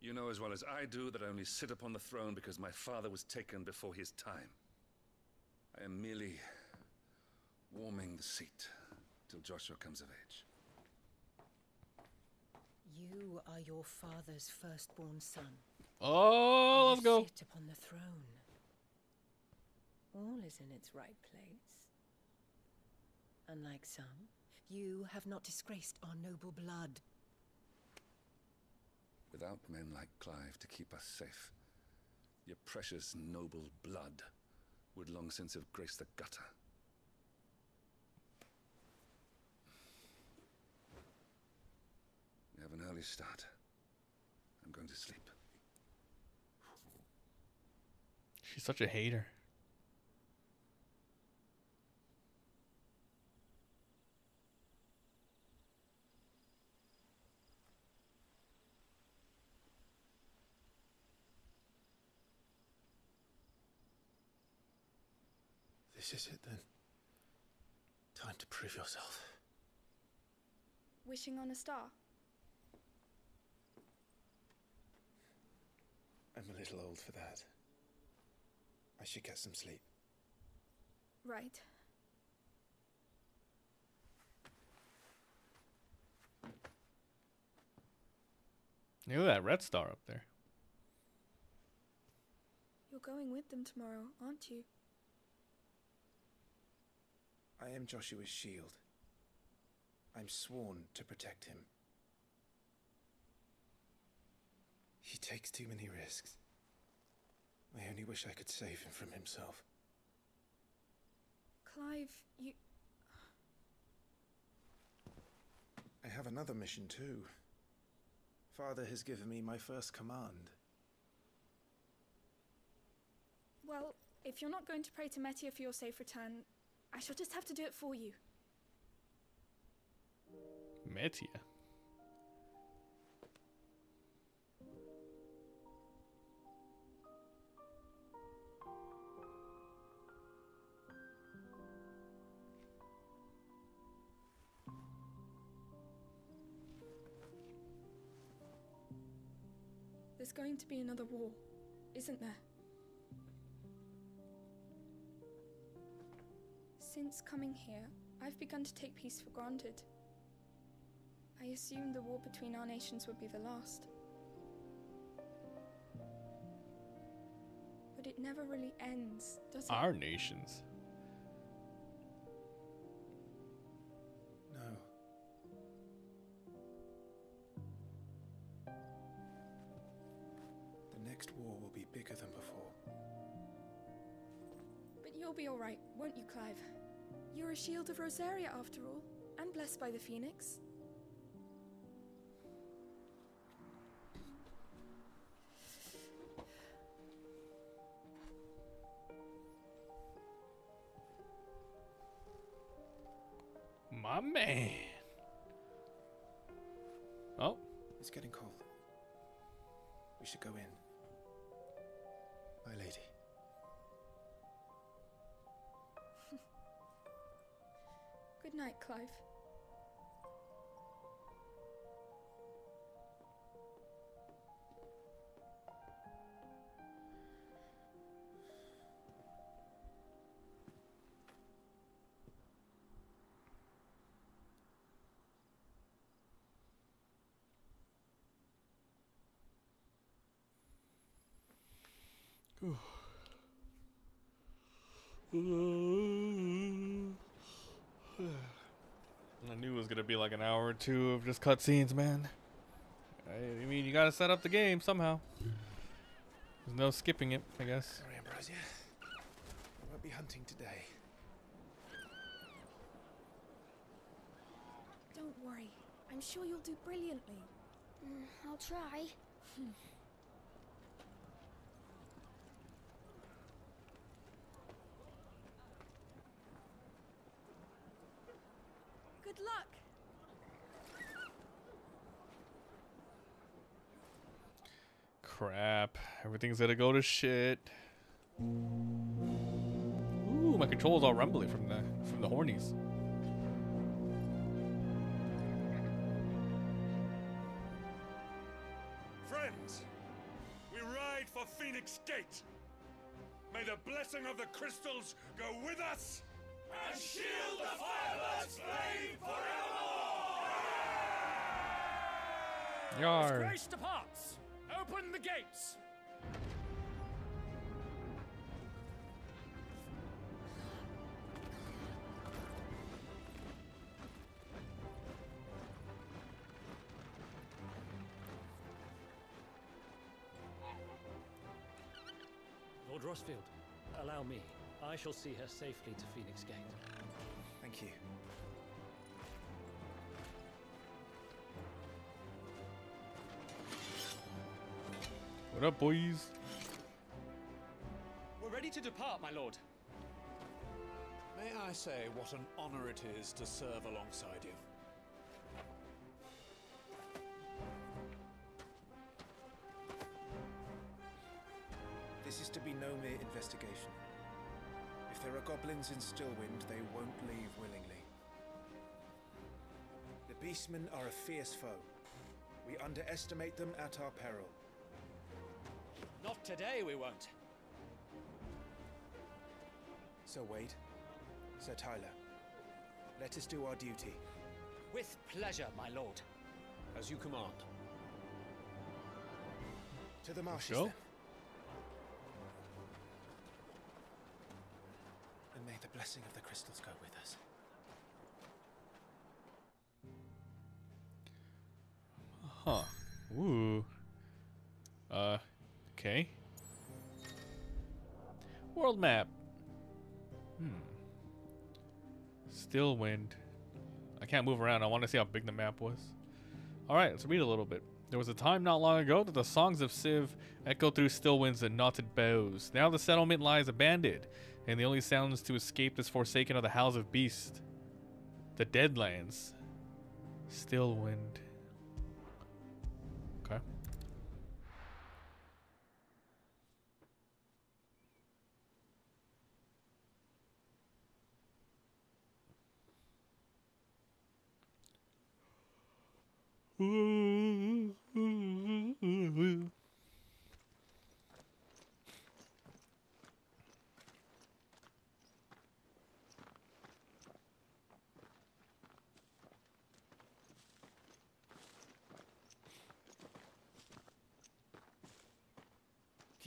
You know as well as I do that I only sit upon the throne because my father was taken before his time. I am merely warming the seat till Joshua comes of age. You are your father's firstborn son. Oh, You let's go. Sit upon the throne. All is in its right place. Unlike some, you have not disgraced our noble blood. Without men like Clive to keep us safe, your precious noble blood would long since have graced the gutter. We have an early start. I'm going to sleep. She's such a hater. This is it then. Time to prove yourself. Wishing on a star? I'm a little old for that. I should get some sleep. Right. Look at that red star up there. You're going with them tomorrow, aren't you? I am Joshua's shield. I'm sworn to protect him. He takes too many risks. I only wish I could save him from himself. Clive, you. I have another mission too. Father has given me my first command. Well, if you're not going to pray to Metia for your safe return, I shall just have to do it for you. Metia. There's going to be another war, isn't there? Since coming here, I've begun to take peace for granted. I assumed the war between our nations would be the last. But it never really ends, does it? Our nations. No. The next war will be bigger than before. But you'll be alright, won't you, Clive? You're a shield of Rosaria after all, and blessed by the Phoenix. My man. Clive. I knew it was gonna be like an hour or two of just cutscenes, man. I, I mean, you gotta set up the game somehow. There's no skipping it, I guess. Sorry, Ambrosia. I won't be hunting today. Don't worry. I'm sure you'll do brilliantly. Mm, I'll try. Good luck. Crap. Everything's gonna go to shit. Ooh, my control's all rumbly from the from the hornies. Friends, we ride for Phoenix Gate. May the blessing of the crystals go with us and shield the Firebird's flame forevermore! As Yar. Grace departs, open the gates. Lord Rosfield, allow me. I shall see her safely to Phoenix Gate. Thank you. What up, boys? We're ready to depart, my lord. May I say what an honor it is to serve alongside you? This is to be no mere investigation. If there are goblins in Stillwind, they won't leave willingly. The Beastmen are a fierce foe. We underestimate them at our peril. Not today, we won't. Sir Wade, Sir Tyler, let us do our duty. With pleasure, my lord. As you command. To the marshes go. then. And may the blessing of the crystals go with us. Huh. Ooh. Uh, okay. World map. Hmm. Still wind. I can't move around. I want to see how big the map was. Alright, let's read a little bit. There was a time not long ago that the songs of Civ echoed through still winds and knotted boughs. Now the settlement lies abandoned, and the only sounds to escape this forsaken are the howls of beasts. The Deadlands. Still wind. Okay.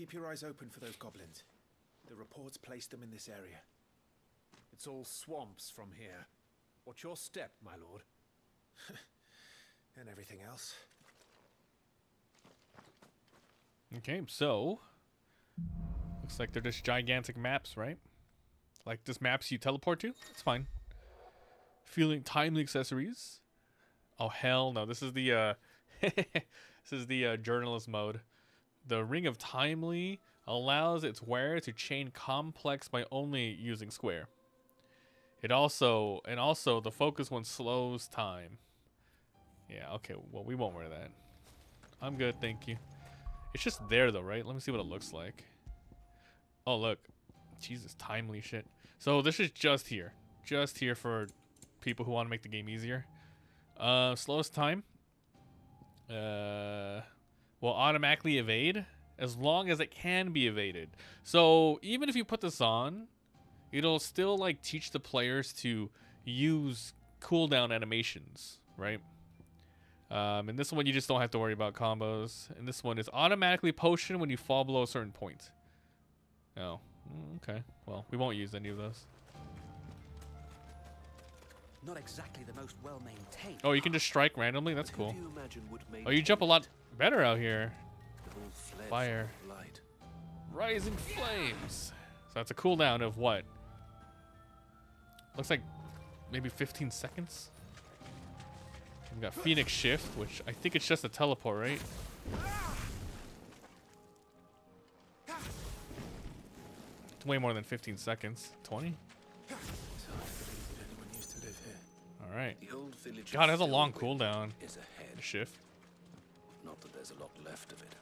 Keep your eyes open for those goblins. The reports placed them in this area. It's all swamps from here. What's your step, my lord? and everything else. Okay, so looks like they're just gigantic maps, right? Like just maps you teleport to. That's fine. Feeling timely accessories. Oh hell no! This is the uh, this is the uh, journalist mode. The ring of timely allows its wearer to chain complex by only using square. It also and also the focus one slows time. Yeah. Okay. Well, we won't wear that. I'm good, thank you. It's just there though, right? Let me see what it looks like. Oh, look. Jesus, timely shit. So this is just here. Just here for people who want to make the game easier. Uh, slowest time. Uh, will automatically evade as long as it can be evaded. So even if you put this on, it'll still like teach the players to use cooldown animations, right? Um, and this one you just don't have to worry about combos. And this one is automatically potion when you fall below a certain point. Oh, mm, okay. Well, we won't use any of those. Not exactly the most well maintained. Oh, you can just strike randomly. That's cool. you Oh, you jump a lot better out here. Fire. Rising flames. So that's a cooldown of what? Looks like maybe 15 seconds. We got Phoenix Shift, which I think it's just a teleport, right? It's way more than 15 seconds. 20? All right. The old village God, it has a long cooldown. Shift. That there's a lot left of it.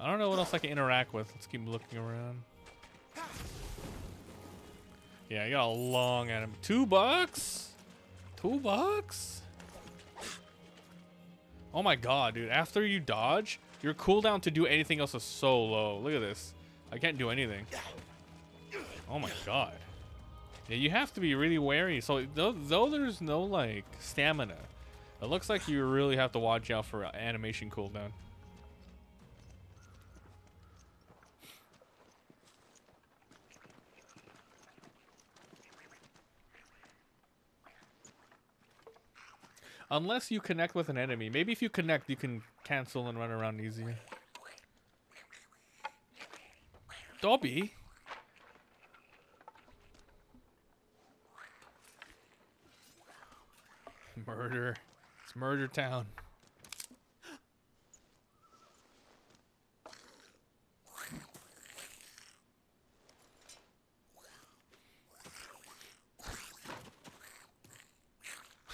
I don't know what else I can interact with. Let's keep looking around. Yeah, I got a long anim. Two bucks? Two bucks? Oh my god, dude. After you dodge, your cooldown to do anything else is so low. Look at this. I can't do anything. Oh my god. Yeah, you have to be really wary. So though, though there's no like stamina, it looks like you really have to watch out for uh, animation cooldown. Unless you connect with an enemy. Maybe if you connect, you can cancel and run around easier. Dobby? Murder. It's Murder Town.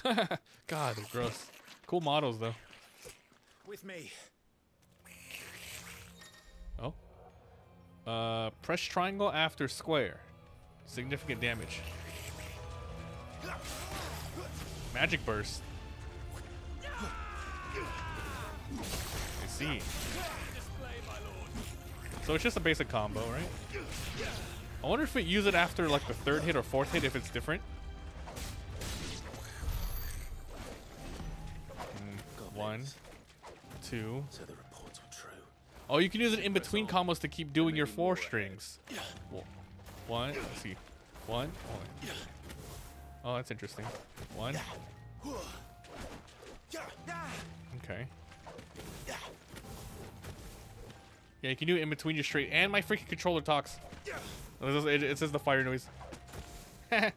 God, they're gross. Cool models though. With me. Oh. Uh, press triangle after square. Significant damage. Magic burst. I see. So it's just a basic combo, right? I wonder if we use it after like the third hit or fourth hit if it's different. Mm, One, two. So the reports were true. Oh, you can use it in between combos to keep doing your four strings. One, let's see. One, one. Oh, that's interesting. One. Okay. Yeah, you can do it in between your straight. And my freaking controller talks. It says, the fire noise. okay.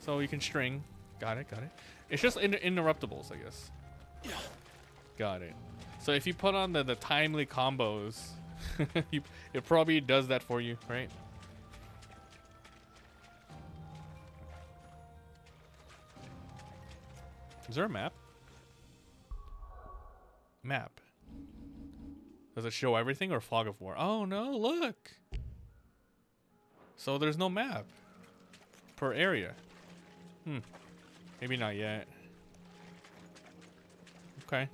So you can string. Got it, got it. It's just in interruptibles, I guess. Got it. So if you put on the, the timely combos, you, it probably does that for you, right? Is there a map? Map. Does it show everything or fog of war? Oh no, look. So there's no map per area. Hmm. Maybe not yet. Okay.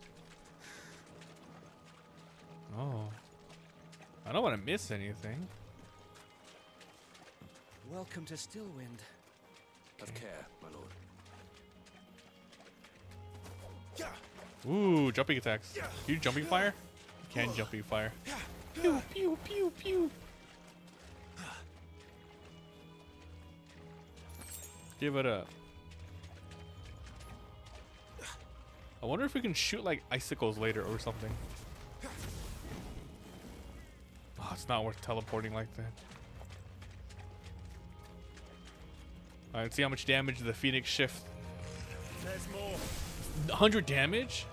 Oh. I don't want to miss anything. Welcome to Stillwind. Have care, my lord. Ooh, jumping attacks. Can you jumping fire? Can jumping fire. Pew, pew, pew, pew. Give it up. I wonder if we can shoot like icicles later or something. Oh, it's not worth teleporting like that. Alright, see how much damage the Phoenix shift. There's more. 100 damage?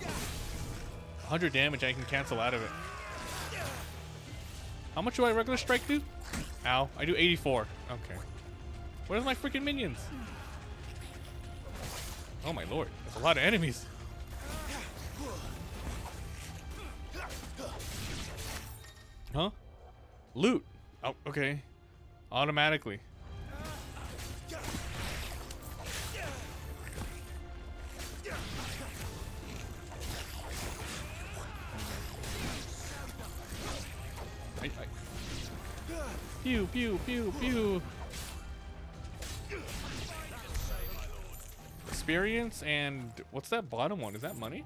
100 damage I can cancel out of it. How much do I regular strike do? Ow, I do 84. Okay. Where's my freaking minions? Oh my lord, that's a lot of enemies. Huh? Loot. Oh, okay. Automatically. Pew, pew, pew, pew. Experience and what's that bottom one? Is that money?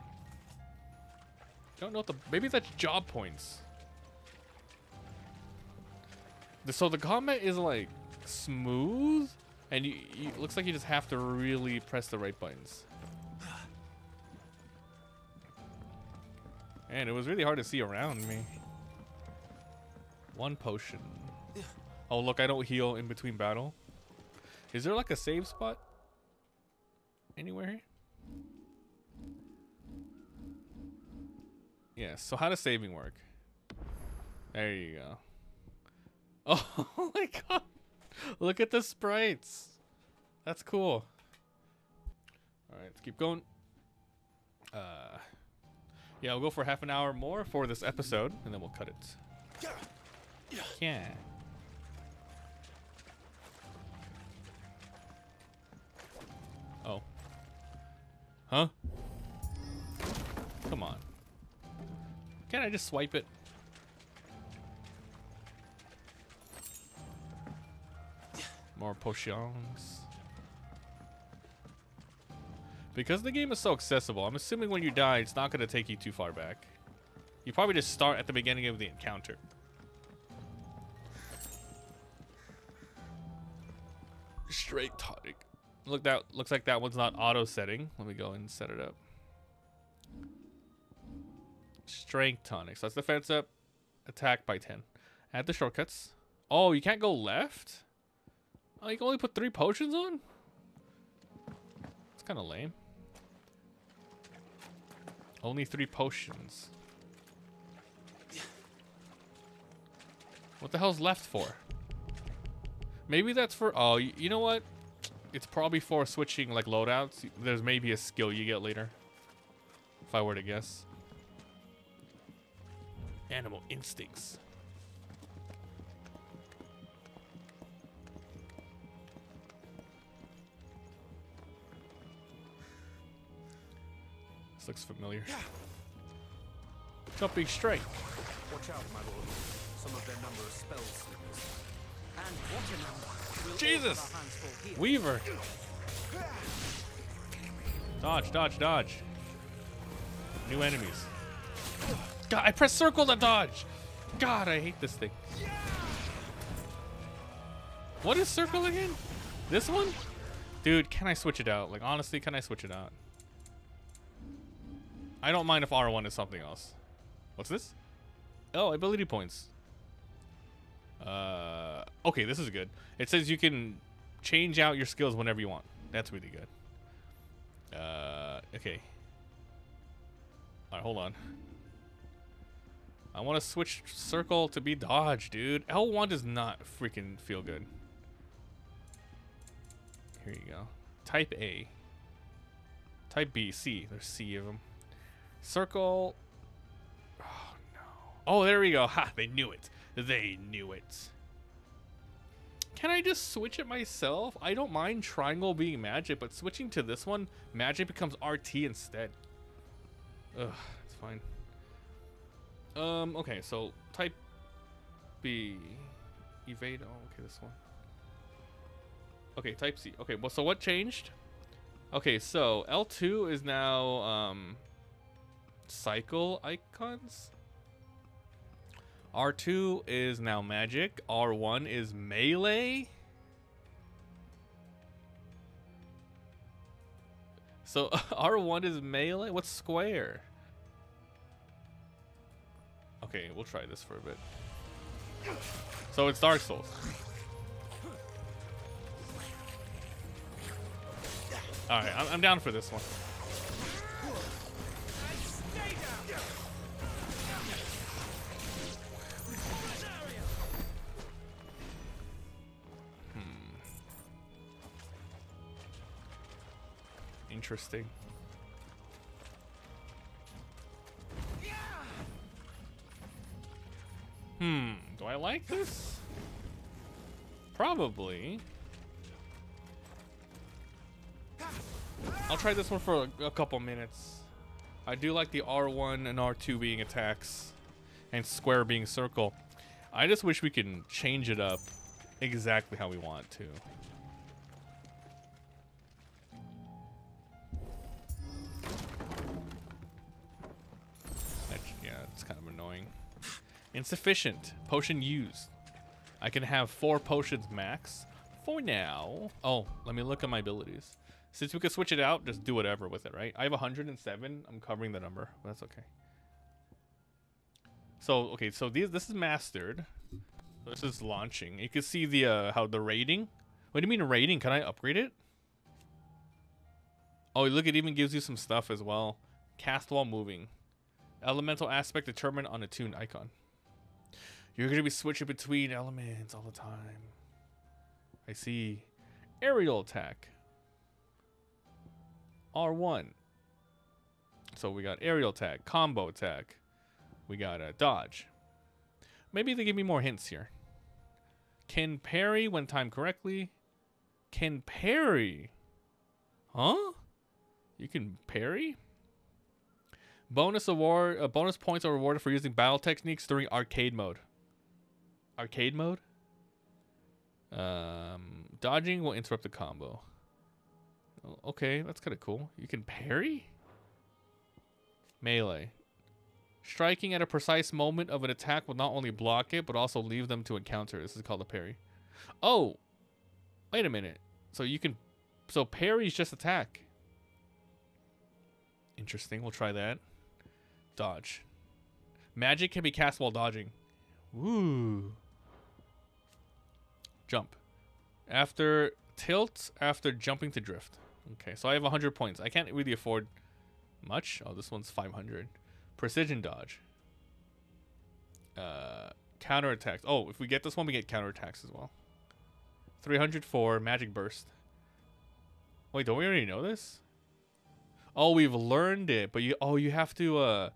Don't know what the maybe that's job points. So the combat is like smooth, and you, you looks like you just have to really press the right buttons. And it was really hard to see around me. One potion. Oh look, I don't heal in between battle. Is there like a save spot? Anywhere Yeah, so how does saving work? There you go. Oh my god. Look at the sprites. That's cool. Alright, let's keep going. Uh Yeah, we'll go for half an hour more for this episode, and then we'll cut it. Yeah. Huh? Come on. Can't I just swipe it? More potions. Because the game is so accessible, I'm assuming when you die, it's not going to take you too far back. You probably just start at the beginning of the encounter. Straight tonic. Look that looks like that one's not auto setting. Let me go and set it up. Strength tonic. So that's defense up. Attack by 10. Add the shortcuts. Oh, you can't go left? Oh, you can only put three potions on? It's kind of lame. Only three potions. What the hell's left for? Maybe that's for... Oh, you, you know what? It's probably for switching, like, loadouts. There's maybe a skill you get later. If I were to guess. Animal instincts. This looks familiar. Jumping straight. Watch out, my lord. Some of their number are spell sleepers. Jesus! Weaver. Dodge, dodge, dodge. New enemies. God, I press circle to dodge. God, I hate this thing. What is circle again? This one? Dude, can I switch it out? Like, honestly, can I switch it out? I don't mind if R1 is something else. What's this? Oh, ability points. Uh, okay, this is good. It says you can change out your skills whenever you want. That's really good. Uh, okay. Alright, hold on. I want to switch circle to be dodge, dude. L1 does not freaking feel good. Here you go. Type A. Type B, C. There's C of them. Circle. Oh, no. Oh, there we go. Ha, they knew it. They knew it. Can I just switch it myself? I don't mind triangle being magic, but switching to this one, magic becomes RT instead. Ugh, it's fine. Um, okay, so type B. Evade. Oh, okay, this one. Okay, type C. Okay, well, so what changed? Okay, so L2 is now um, cycle Eikons. R2 is now magic. R1 is melee. So R1 is melee? What's square? Okay, we'll try this for a bit. So it's Dark Souls. Alright, I'm, I'm down for this one. Interesting. Hmm, do I like this? Probably. I'll try this one for a, a couple minutes. I do like the R1 and R2 being attacks and square being circle. I just wish we can change it up exactly how we want to. Annoying. Insufficient. Potion used. I can have four potions max for now. Oh, let me look at my abilities. Since we could switch it out, just do whatever with it, right? I have 107. I'm covering the number. But that's okay. So, okay, so these this is mastered. This is launching. You can see the uh, how the rating. What do you mean rating? Can I upgrade it? Oh, look, it even gives you some stuff as well. Cast while moving. Elemental aspect determined on a tuned Eikon. You're going to be switching between elements all the time. I see. Aerial attack. R1. So we got aerial attack, combo attack. We got a dodge. Maybe they give me more hints here. Can parry when timed correctly. Can parry. Huh? You can parry? Bonus award, uh, bonus points are rewarded for using battle techniques during arcade mode. Arcade mode? Um, dodging will interrupt the combo. Okay, that's kind of cool. You can parry? Melee. Striking at a precise moment of an attack will not only block it, but also leave them to encounter. This is called a parry. Oh! Wait a minute. So you can... So parry is just attack. Interesting. We'll try that. Dodge. Magic can be cast while dodging. Woo. Jump. After tilt, after jumping to drift. Okay, so I have 100 points. I can't really afford much. Oh, this one's 500. Precision dodge. Uh, counter attacks. Oh, if we get this one, we get counter attacks as well. 304 magic burst. Wait, don't we already know this? Oh, we've learned it, but you oh you have to uh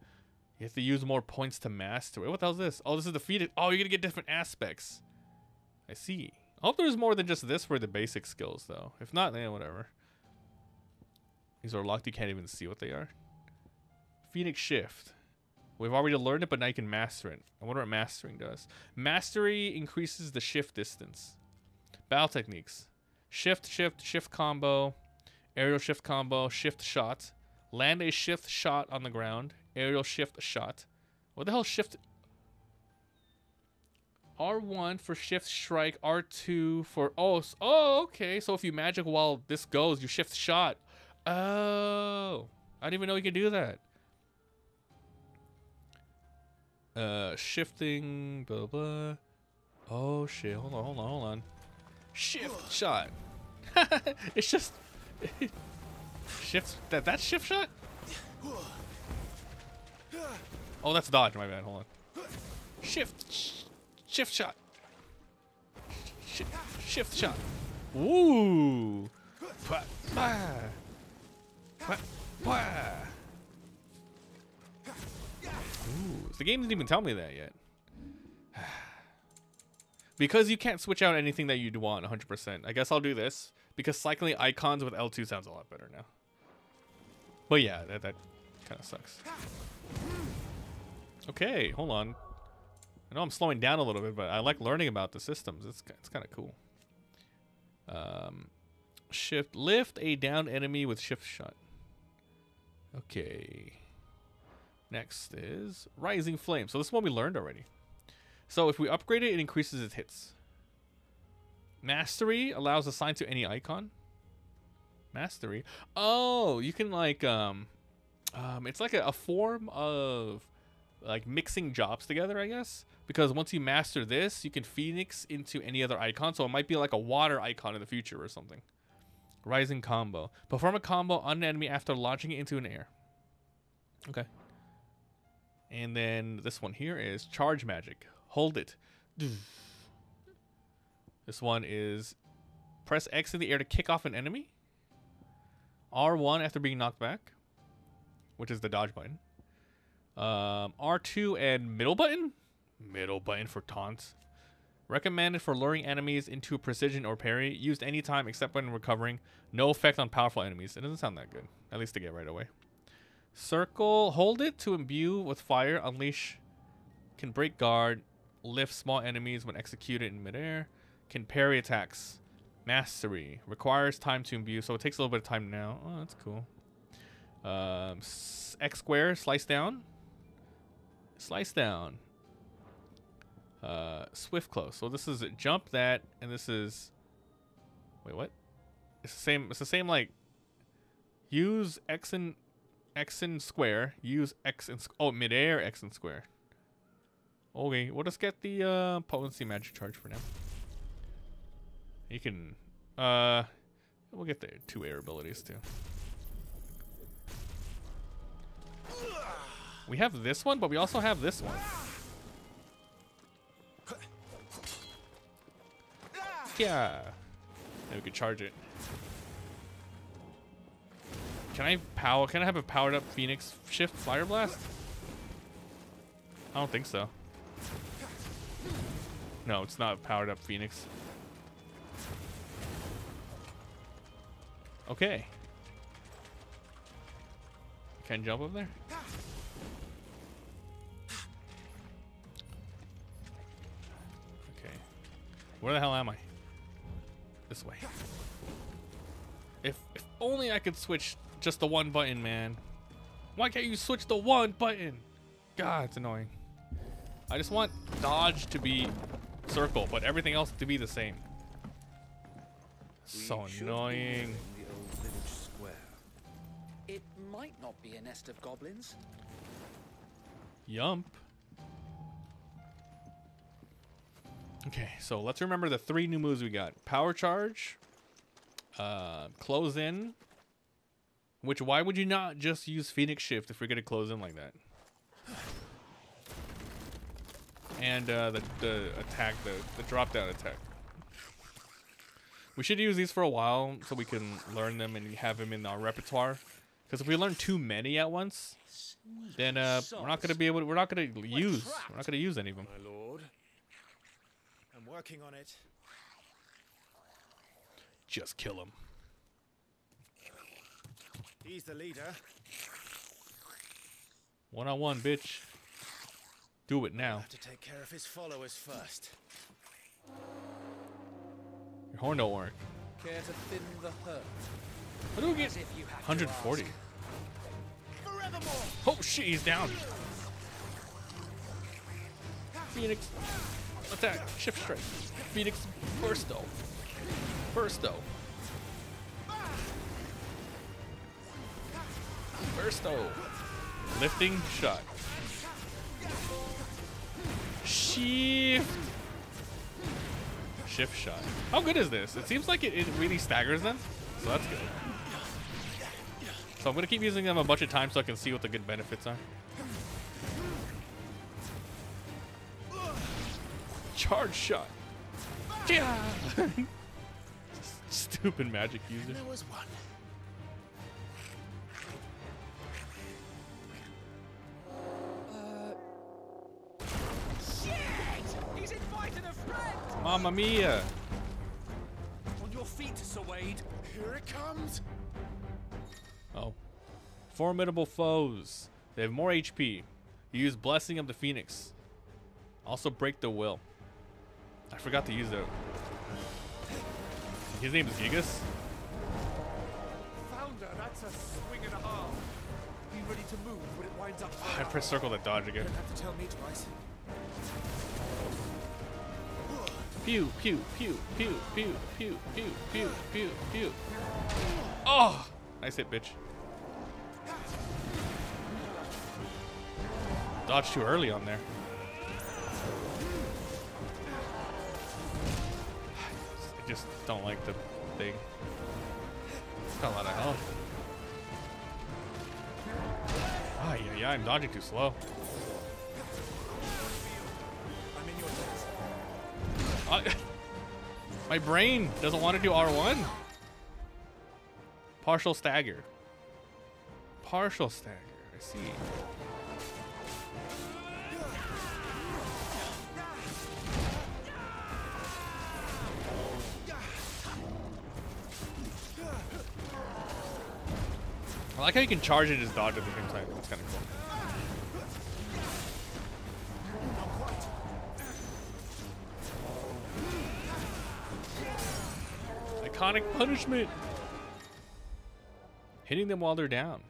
you have to use more points to master it. What the hell's this? Oh, this is defeated. Oh, you're gonna get different aspects. I see. I hope there's more than just this for the basic skills though. If not, then whatever. These are locked, you can't even see what they are. Phoenix Shift. We've already learned it, but now you can master it. I wonder what mastering does. Mastery increases the shift distance. Battle techniques. Shift, shift, shift combo. Aerial shift combo. Shift shot. Land a shift shot on the ground. Aerial shift shot. What the hell shift? R1 for shift strike. R2 for... Oh, oh, okay. So if you magic while this goes, you shift shot. Oh. I didn't even know you could do that. Uh, shifting, blah, blah. Oh, shit. Hold on, hold on, hold on. Shift shot. it's just... shift... That, that's shift shot? Oh, that's dodge. My bad. Hold on. Shift. sh- Shift shot. Shift, shift shot. Woo. Pwa, pwa. Pwa, pwa. Ooh, the game didn't even tell me that yet. because you can't switch out anything that you'd want 100%. I guess I'll do this. Because cycling Eikons with L2 sounds a lot better now. But yeah, that, that kind of sucks. Okay, hold on. I know I'm slowing down a little bit, but I like learning about the systems. It's, it's kind of cool. Um, shift, lift a down enemy with shift shot. Okay. Next is Rising Flame. So this is one we learned already. So if we upgrade it, it increases its hits. Mastery allows assign to any Eikon. Mastery. Oh, you can like um um it's like a, a form of like mixing jobs together, I guess. Because once you master this, you can phoenix into any other Eikon. So it might be like a water Eikon in the future or something. Rising combo. Perform a combo on an enemy after launching it into an air. Okay. And then this one here is charge magic. Hold it. This one is press X in the air to kick off an enemy. R1 after being knocked back, which is the dodge button. Um, R2 and middle button? Middle button for taunts. Recommended for luring enemies into precision or parry. Used anytime except when recovering. No effect on powerful enemies. It doesn't sound that good. At least to get right away. Circle. Hold it to imbue with fire. Unleash. Can break guard. Lift small enemies when executed in midair. Can parry attacks. Mastery. Requires time to imbue. So it takes a little bit of time now. Oh, that's cool. Um, X square. Slice down. Slice down. Uh, swift close. So this is jump that, and this is. Wait, what? It's the same. It's the same. Like, use X and X and square. Use X and oh midair X and square. Okay, we'll just get the uh, potency magic charge for now. You can. Uh, we'll get the two air abilities too. We have this one, but we also have this one. Yeah. Then we could charge it. Can I power? Can I have a powered up Phoenix Shift Fire Blast? I don't think so. No, it's not powered up Phoenix. Okay. Can I jump up there? Okay. Where the hell am I? This way. If if only I could switch just the one button, man. Why can't you switch the one button? God, it's annoying. I just want dodge to be circle, but everything else to be the same. So annoying. Might not be a nest of goblins. Yump. Okay, so let's remember the three new moves we got. Power charge, uh, close in, which why would you not just use Phoenix Shift if we're gonna close in like that? And uh, the, the attack, the, the drop down attack. We should use these for a while so we can learn them and have them in our repertoire. Because if we learn too many at once, then uh, we're not gonna be able. To, we're not gonna use. We're not gonna use any of them. My lord. I'm working on it. Just kill him. He's the leader. One on one, bitch. Do it now. Have to take care of his followers first. Your horn don't work. Care to thin the herd? What do we get? If you have 140. Oh shit, he's down. Phoenix, attack, shift strike. Phoenix, bursto, bursto, bursto. Lifting shot. Shift. Shift shot. How good is this? It seems like it, it really staggers them, so that's good. So I'm gonna keep using them a bunch of times so I can see what the good benefits are. Charge shot. Yeah. Stupid magic user. There was one. Shit! He's invited a friend! Mamma mia. On your feet, Sir Wade. Here it comes. Oh. Formidable foes. They have more HP. You use Blessing of the Phoenix. Also break the will. I forgot to use that. His name is Gigas? Founder, that's a swing and a half. ready to move when it winds up. I press circle to dodge again. don't have to tell me twice. Pew, pew, pew, pew, pew, pew, pew, pew, pew, pew. Oh! Nice hit, bitch. Dodge too early on there. I just don't like the thing. It's got a lot of health. Ah, yeah, yeah, I'm dodging too slow. My brain doesn't want to do R1. Partial stagger. Partial stagger. I see. I like how you can charge and just dodge at the same time. It's kind of cool. Iconic punishment. Hitting them while they're down.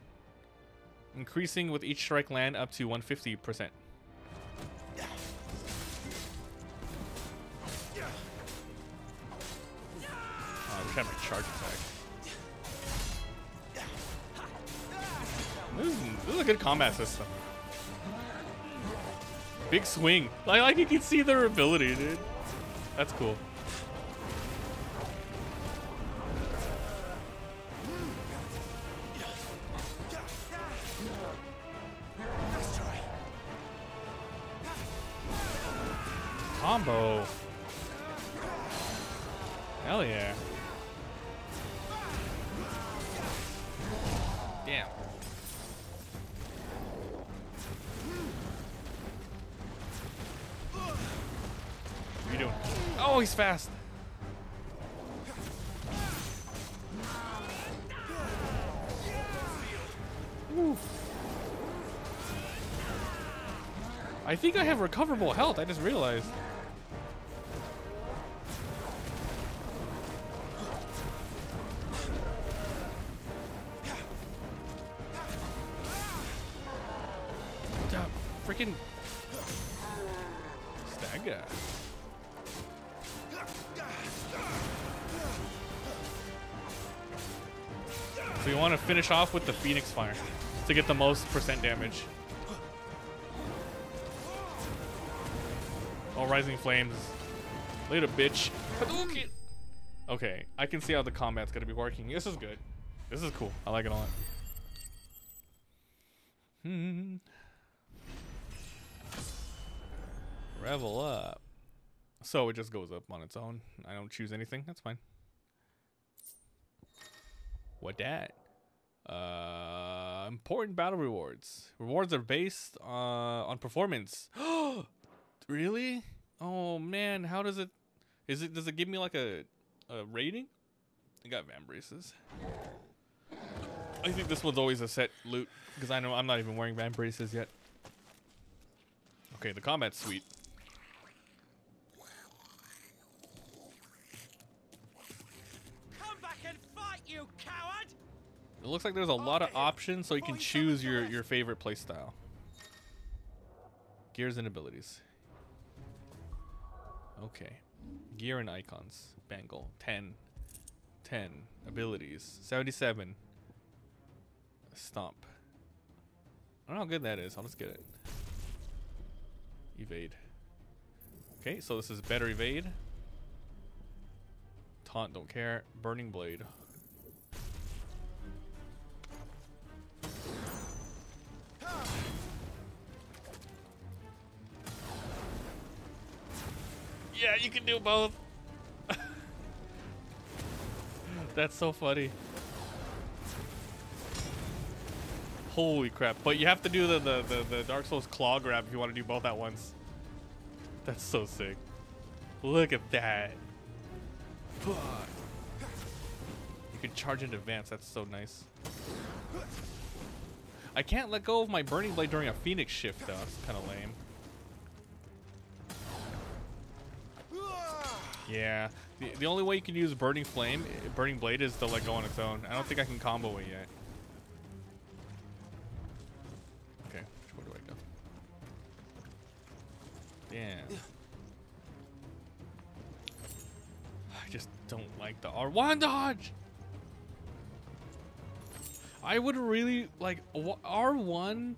Increasing with each strike land up to 150%. Oh, I wish I had my charge attack. This is, this is a good combat system. Big swing. Like, like you can see their ability, dude. That's cool. Recoverable health. I just realized. Freaking stagger. So you want to finish off with the Phoenix Fire to get the most percent damage. Rising Flames. Later, bitch. Hadouken! Okay, I can see how the combat's gonna be working. This is good. This is cool. I like it a lot. Hmm. Revel up. So it just goes up on its own. I don't choose anything. That's fine. What that? Uh, important battle rewards. Rewards are based uh, on performance. really? Oh man, how does it? Is it? Does it give me like a a rating? I got Vambraces. I think this one's always a set loot because I know I'm not even wearing Vambraces yet. Okay, the combat's sweet. Come back and fight, you coward! It looks like there's a lot of options, so you can choose your your favorite playstyle. Gears and abilities. Okay. Gear and Eikons. Bangle. 10. 10. Abilities. 77. Stomp. I don't know how good that is. I'll just get it. Evade. Okay, so this is better evade. Taunt, don't care. Burning blade. Yeah, you can do both. That's so funny. Holy crap. But you have to do the, the, the, the Dark Souls claw grab if you want to do both at once. That's so sick. Look at that. You can charge in advance. That's so nice. I can't let go of my Burning Blade during a Phoenix shift, though. It's kind of lame. Yeah, the, the only way you can use Burning Flame, Burning Blade is to let go on its own. I don't think I can combo it yet. Okay, where do I go? Damn. I just don't like the R1 dodge! I would really, like, R1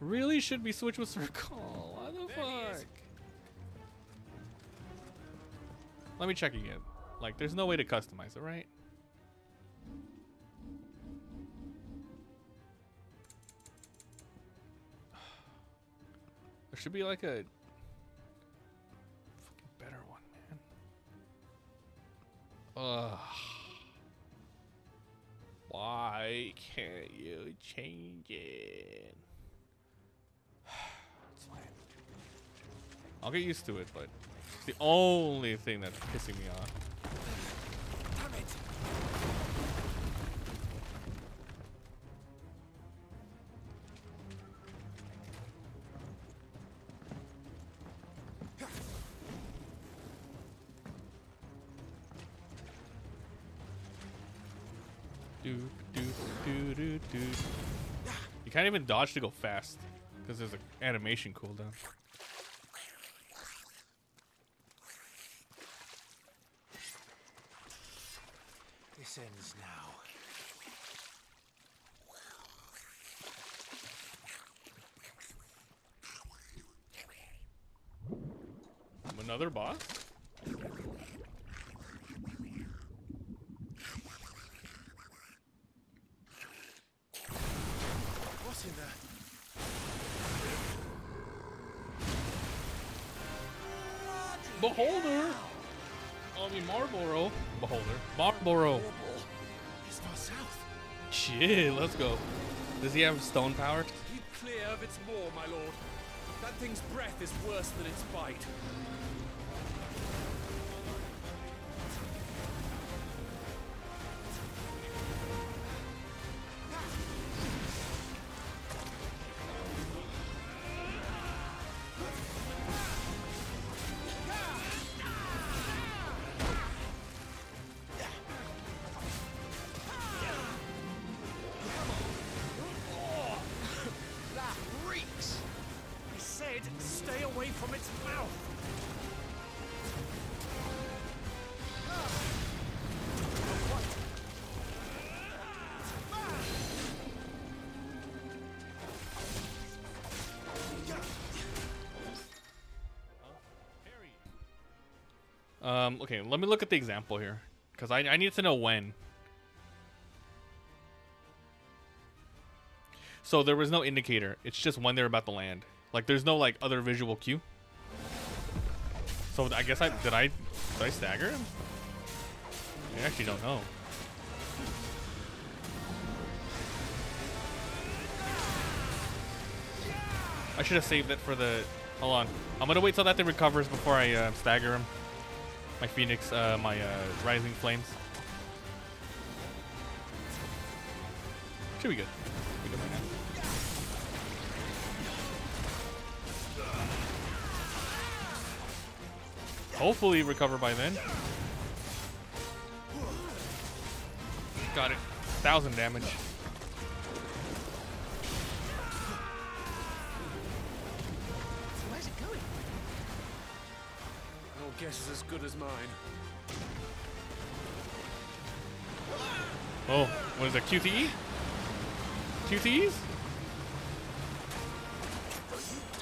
really should be switched with Circle. What the fuck? Let me check again. Like, there's no way to customize it, right? There should be like a fucking better one, man. Ugh. Why can't you change it? I'll get used to it, but it's the only thing that's pissing me off. Do do do do do. You can't even dodge to go fast because there's an animation cooldown. This ends now. Another boss? Let's go. Does he have stone power? Keep clear of its maw, my lord. That thing's breath is worse than its bite. Okay, let me look at the example here. Because I, I need to know when. So there was no indicator. It's just when they're about to land. Like there's no like other visual cue. So I guess I did I did I stagger him? I actually don't know. I should have saved it for the. Hold on. I'm gonna wait till that thing recovers before I uh, stagger him. My Phoenix, uh, my uh, Rising Flames. Should be good. Good right now. Hopefully recover by then. Got it. Thousand damage. Good as mine. Oh, what is that? QTE? QTEs?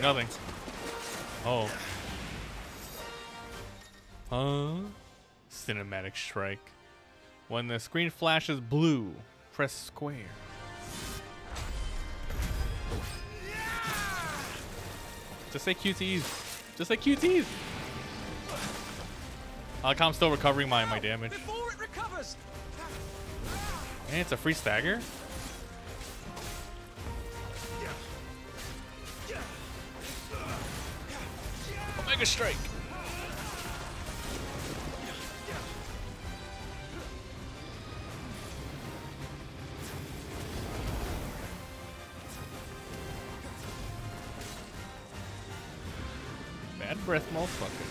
Nothing. Oh. Huh? Cinematic strike. When the screen flashes blue, press square. Just say QTEs. Just say QTEs. I like how I'm still recovering my, my damage. Before it recovers! And it's a free stagger? Omega Strike! Bad breath, motherfucker.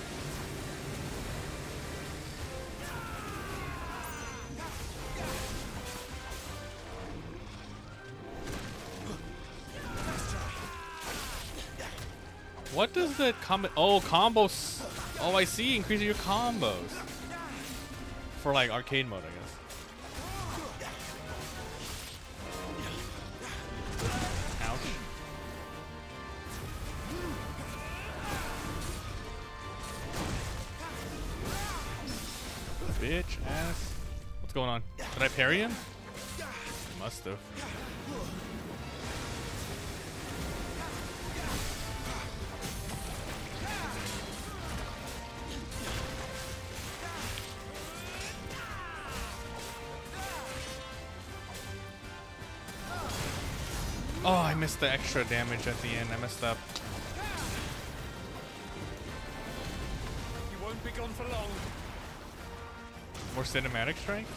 Combo? Oh, combos. Oh, I see. Increasing your combos. For like arcade mode, I guess. Bitch ass. What's going on? Did I parry him? Must have. Missed the extra damage at the end. I messed up. You won't be gone for long. More cinematic strength?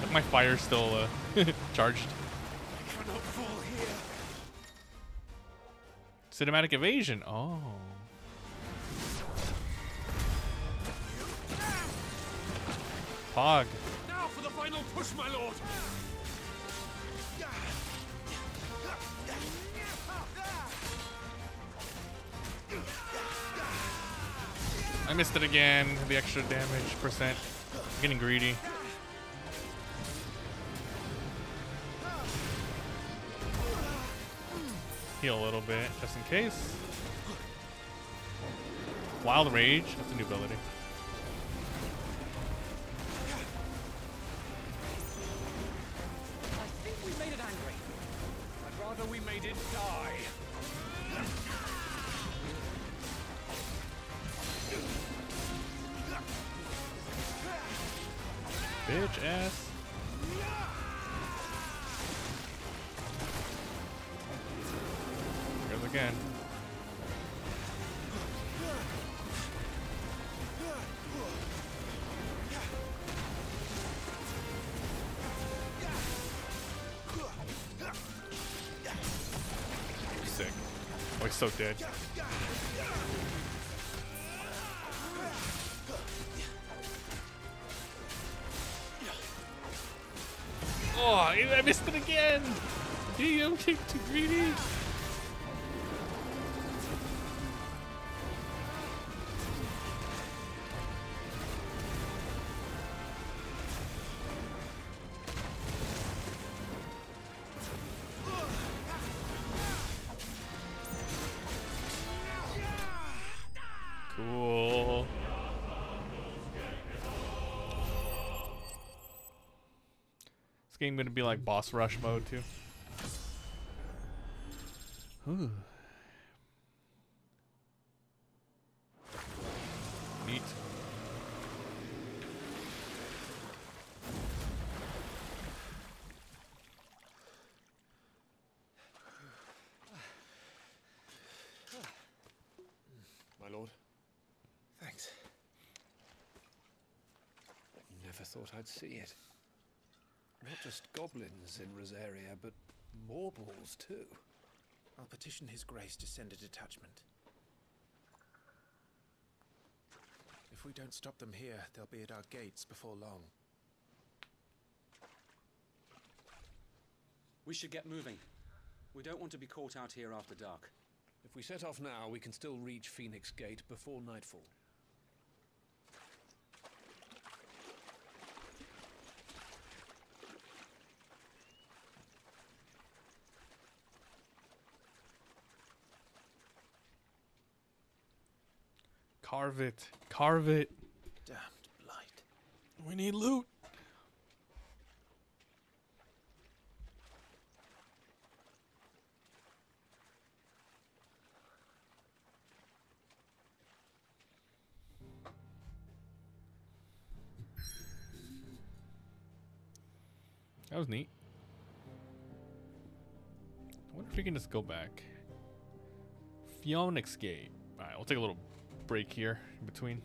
Look, my fire's still uh, charged. I cannot fall here. Cinematic evasion. Oh. Pog. Now for the final push, my lord. Missed it again. The extra damage percent. I'm getting greedy. Heal a little bit, just in case. Wild Rage. That's a new ability. Bitch ass. Goes again. Sick. Oh, he's so dead. Damn, kick too greedy. Cool. This game gonna be like boss rush mode too. Ooh. Neat. My lord. Thanks. Never thought I'd see it. Not just goblins in Rosaria, but morbols too. I'll petition His Grace to send a detachment. If we don't stop them here, they'll be at our gates before long. We should get moving. We don't want to be caught out here after dark. If we set off now, we can still reach Phoenix Gate before nightfall. Carve it. Carve it. Damned blight. We need loot. That was neat. I wonder if we can just go back. Phoenix Gate. Alright, we'll take a little break here in between.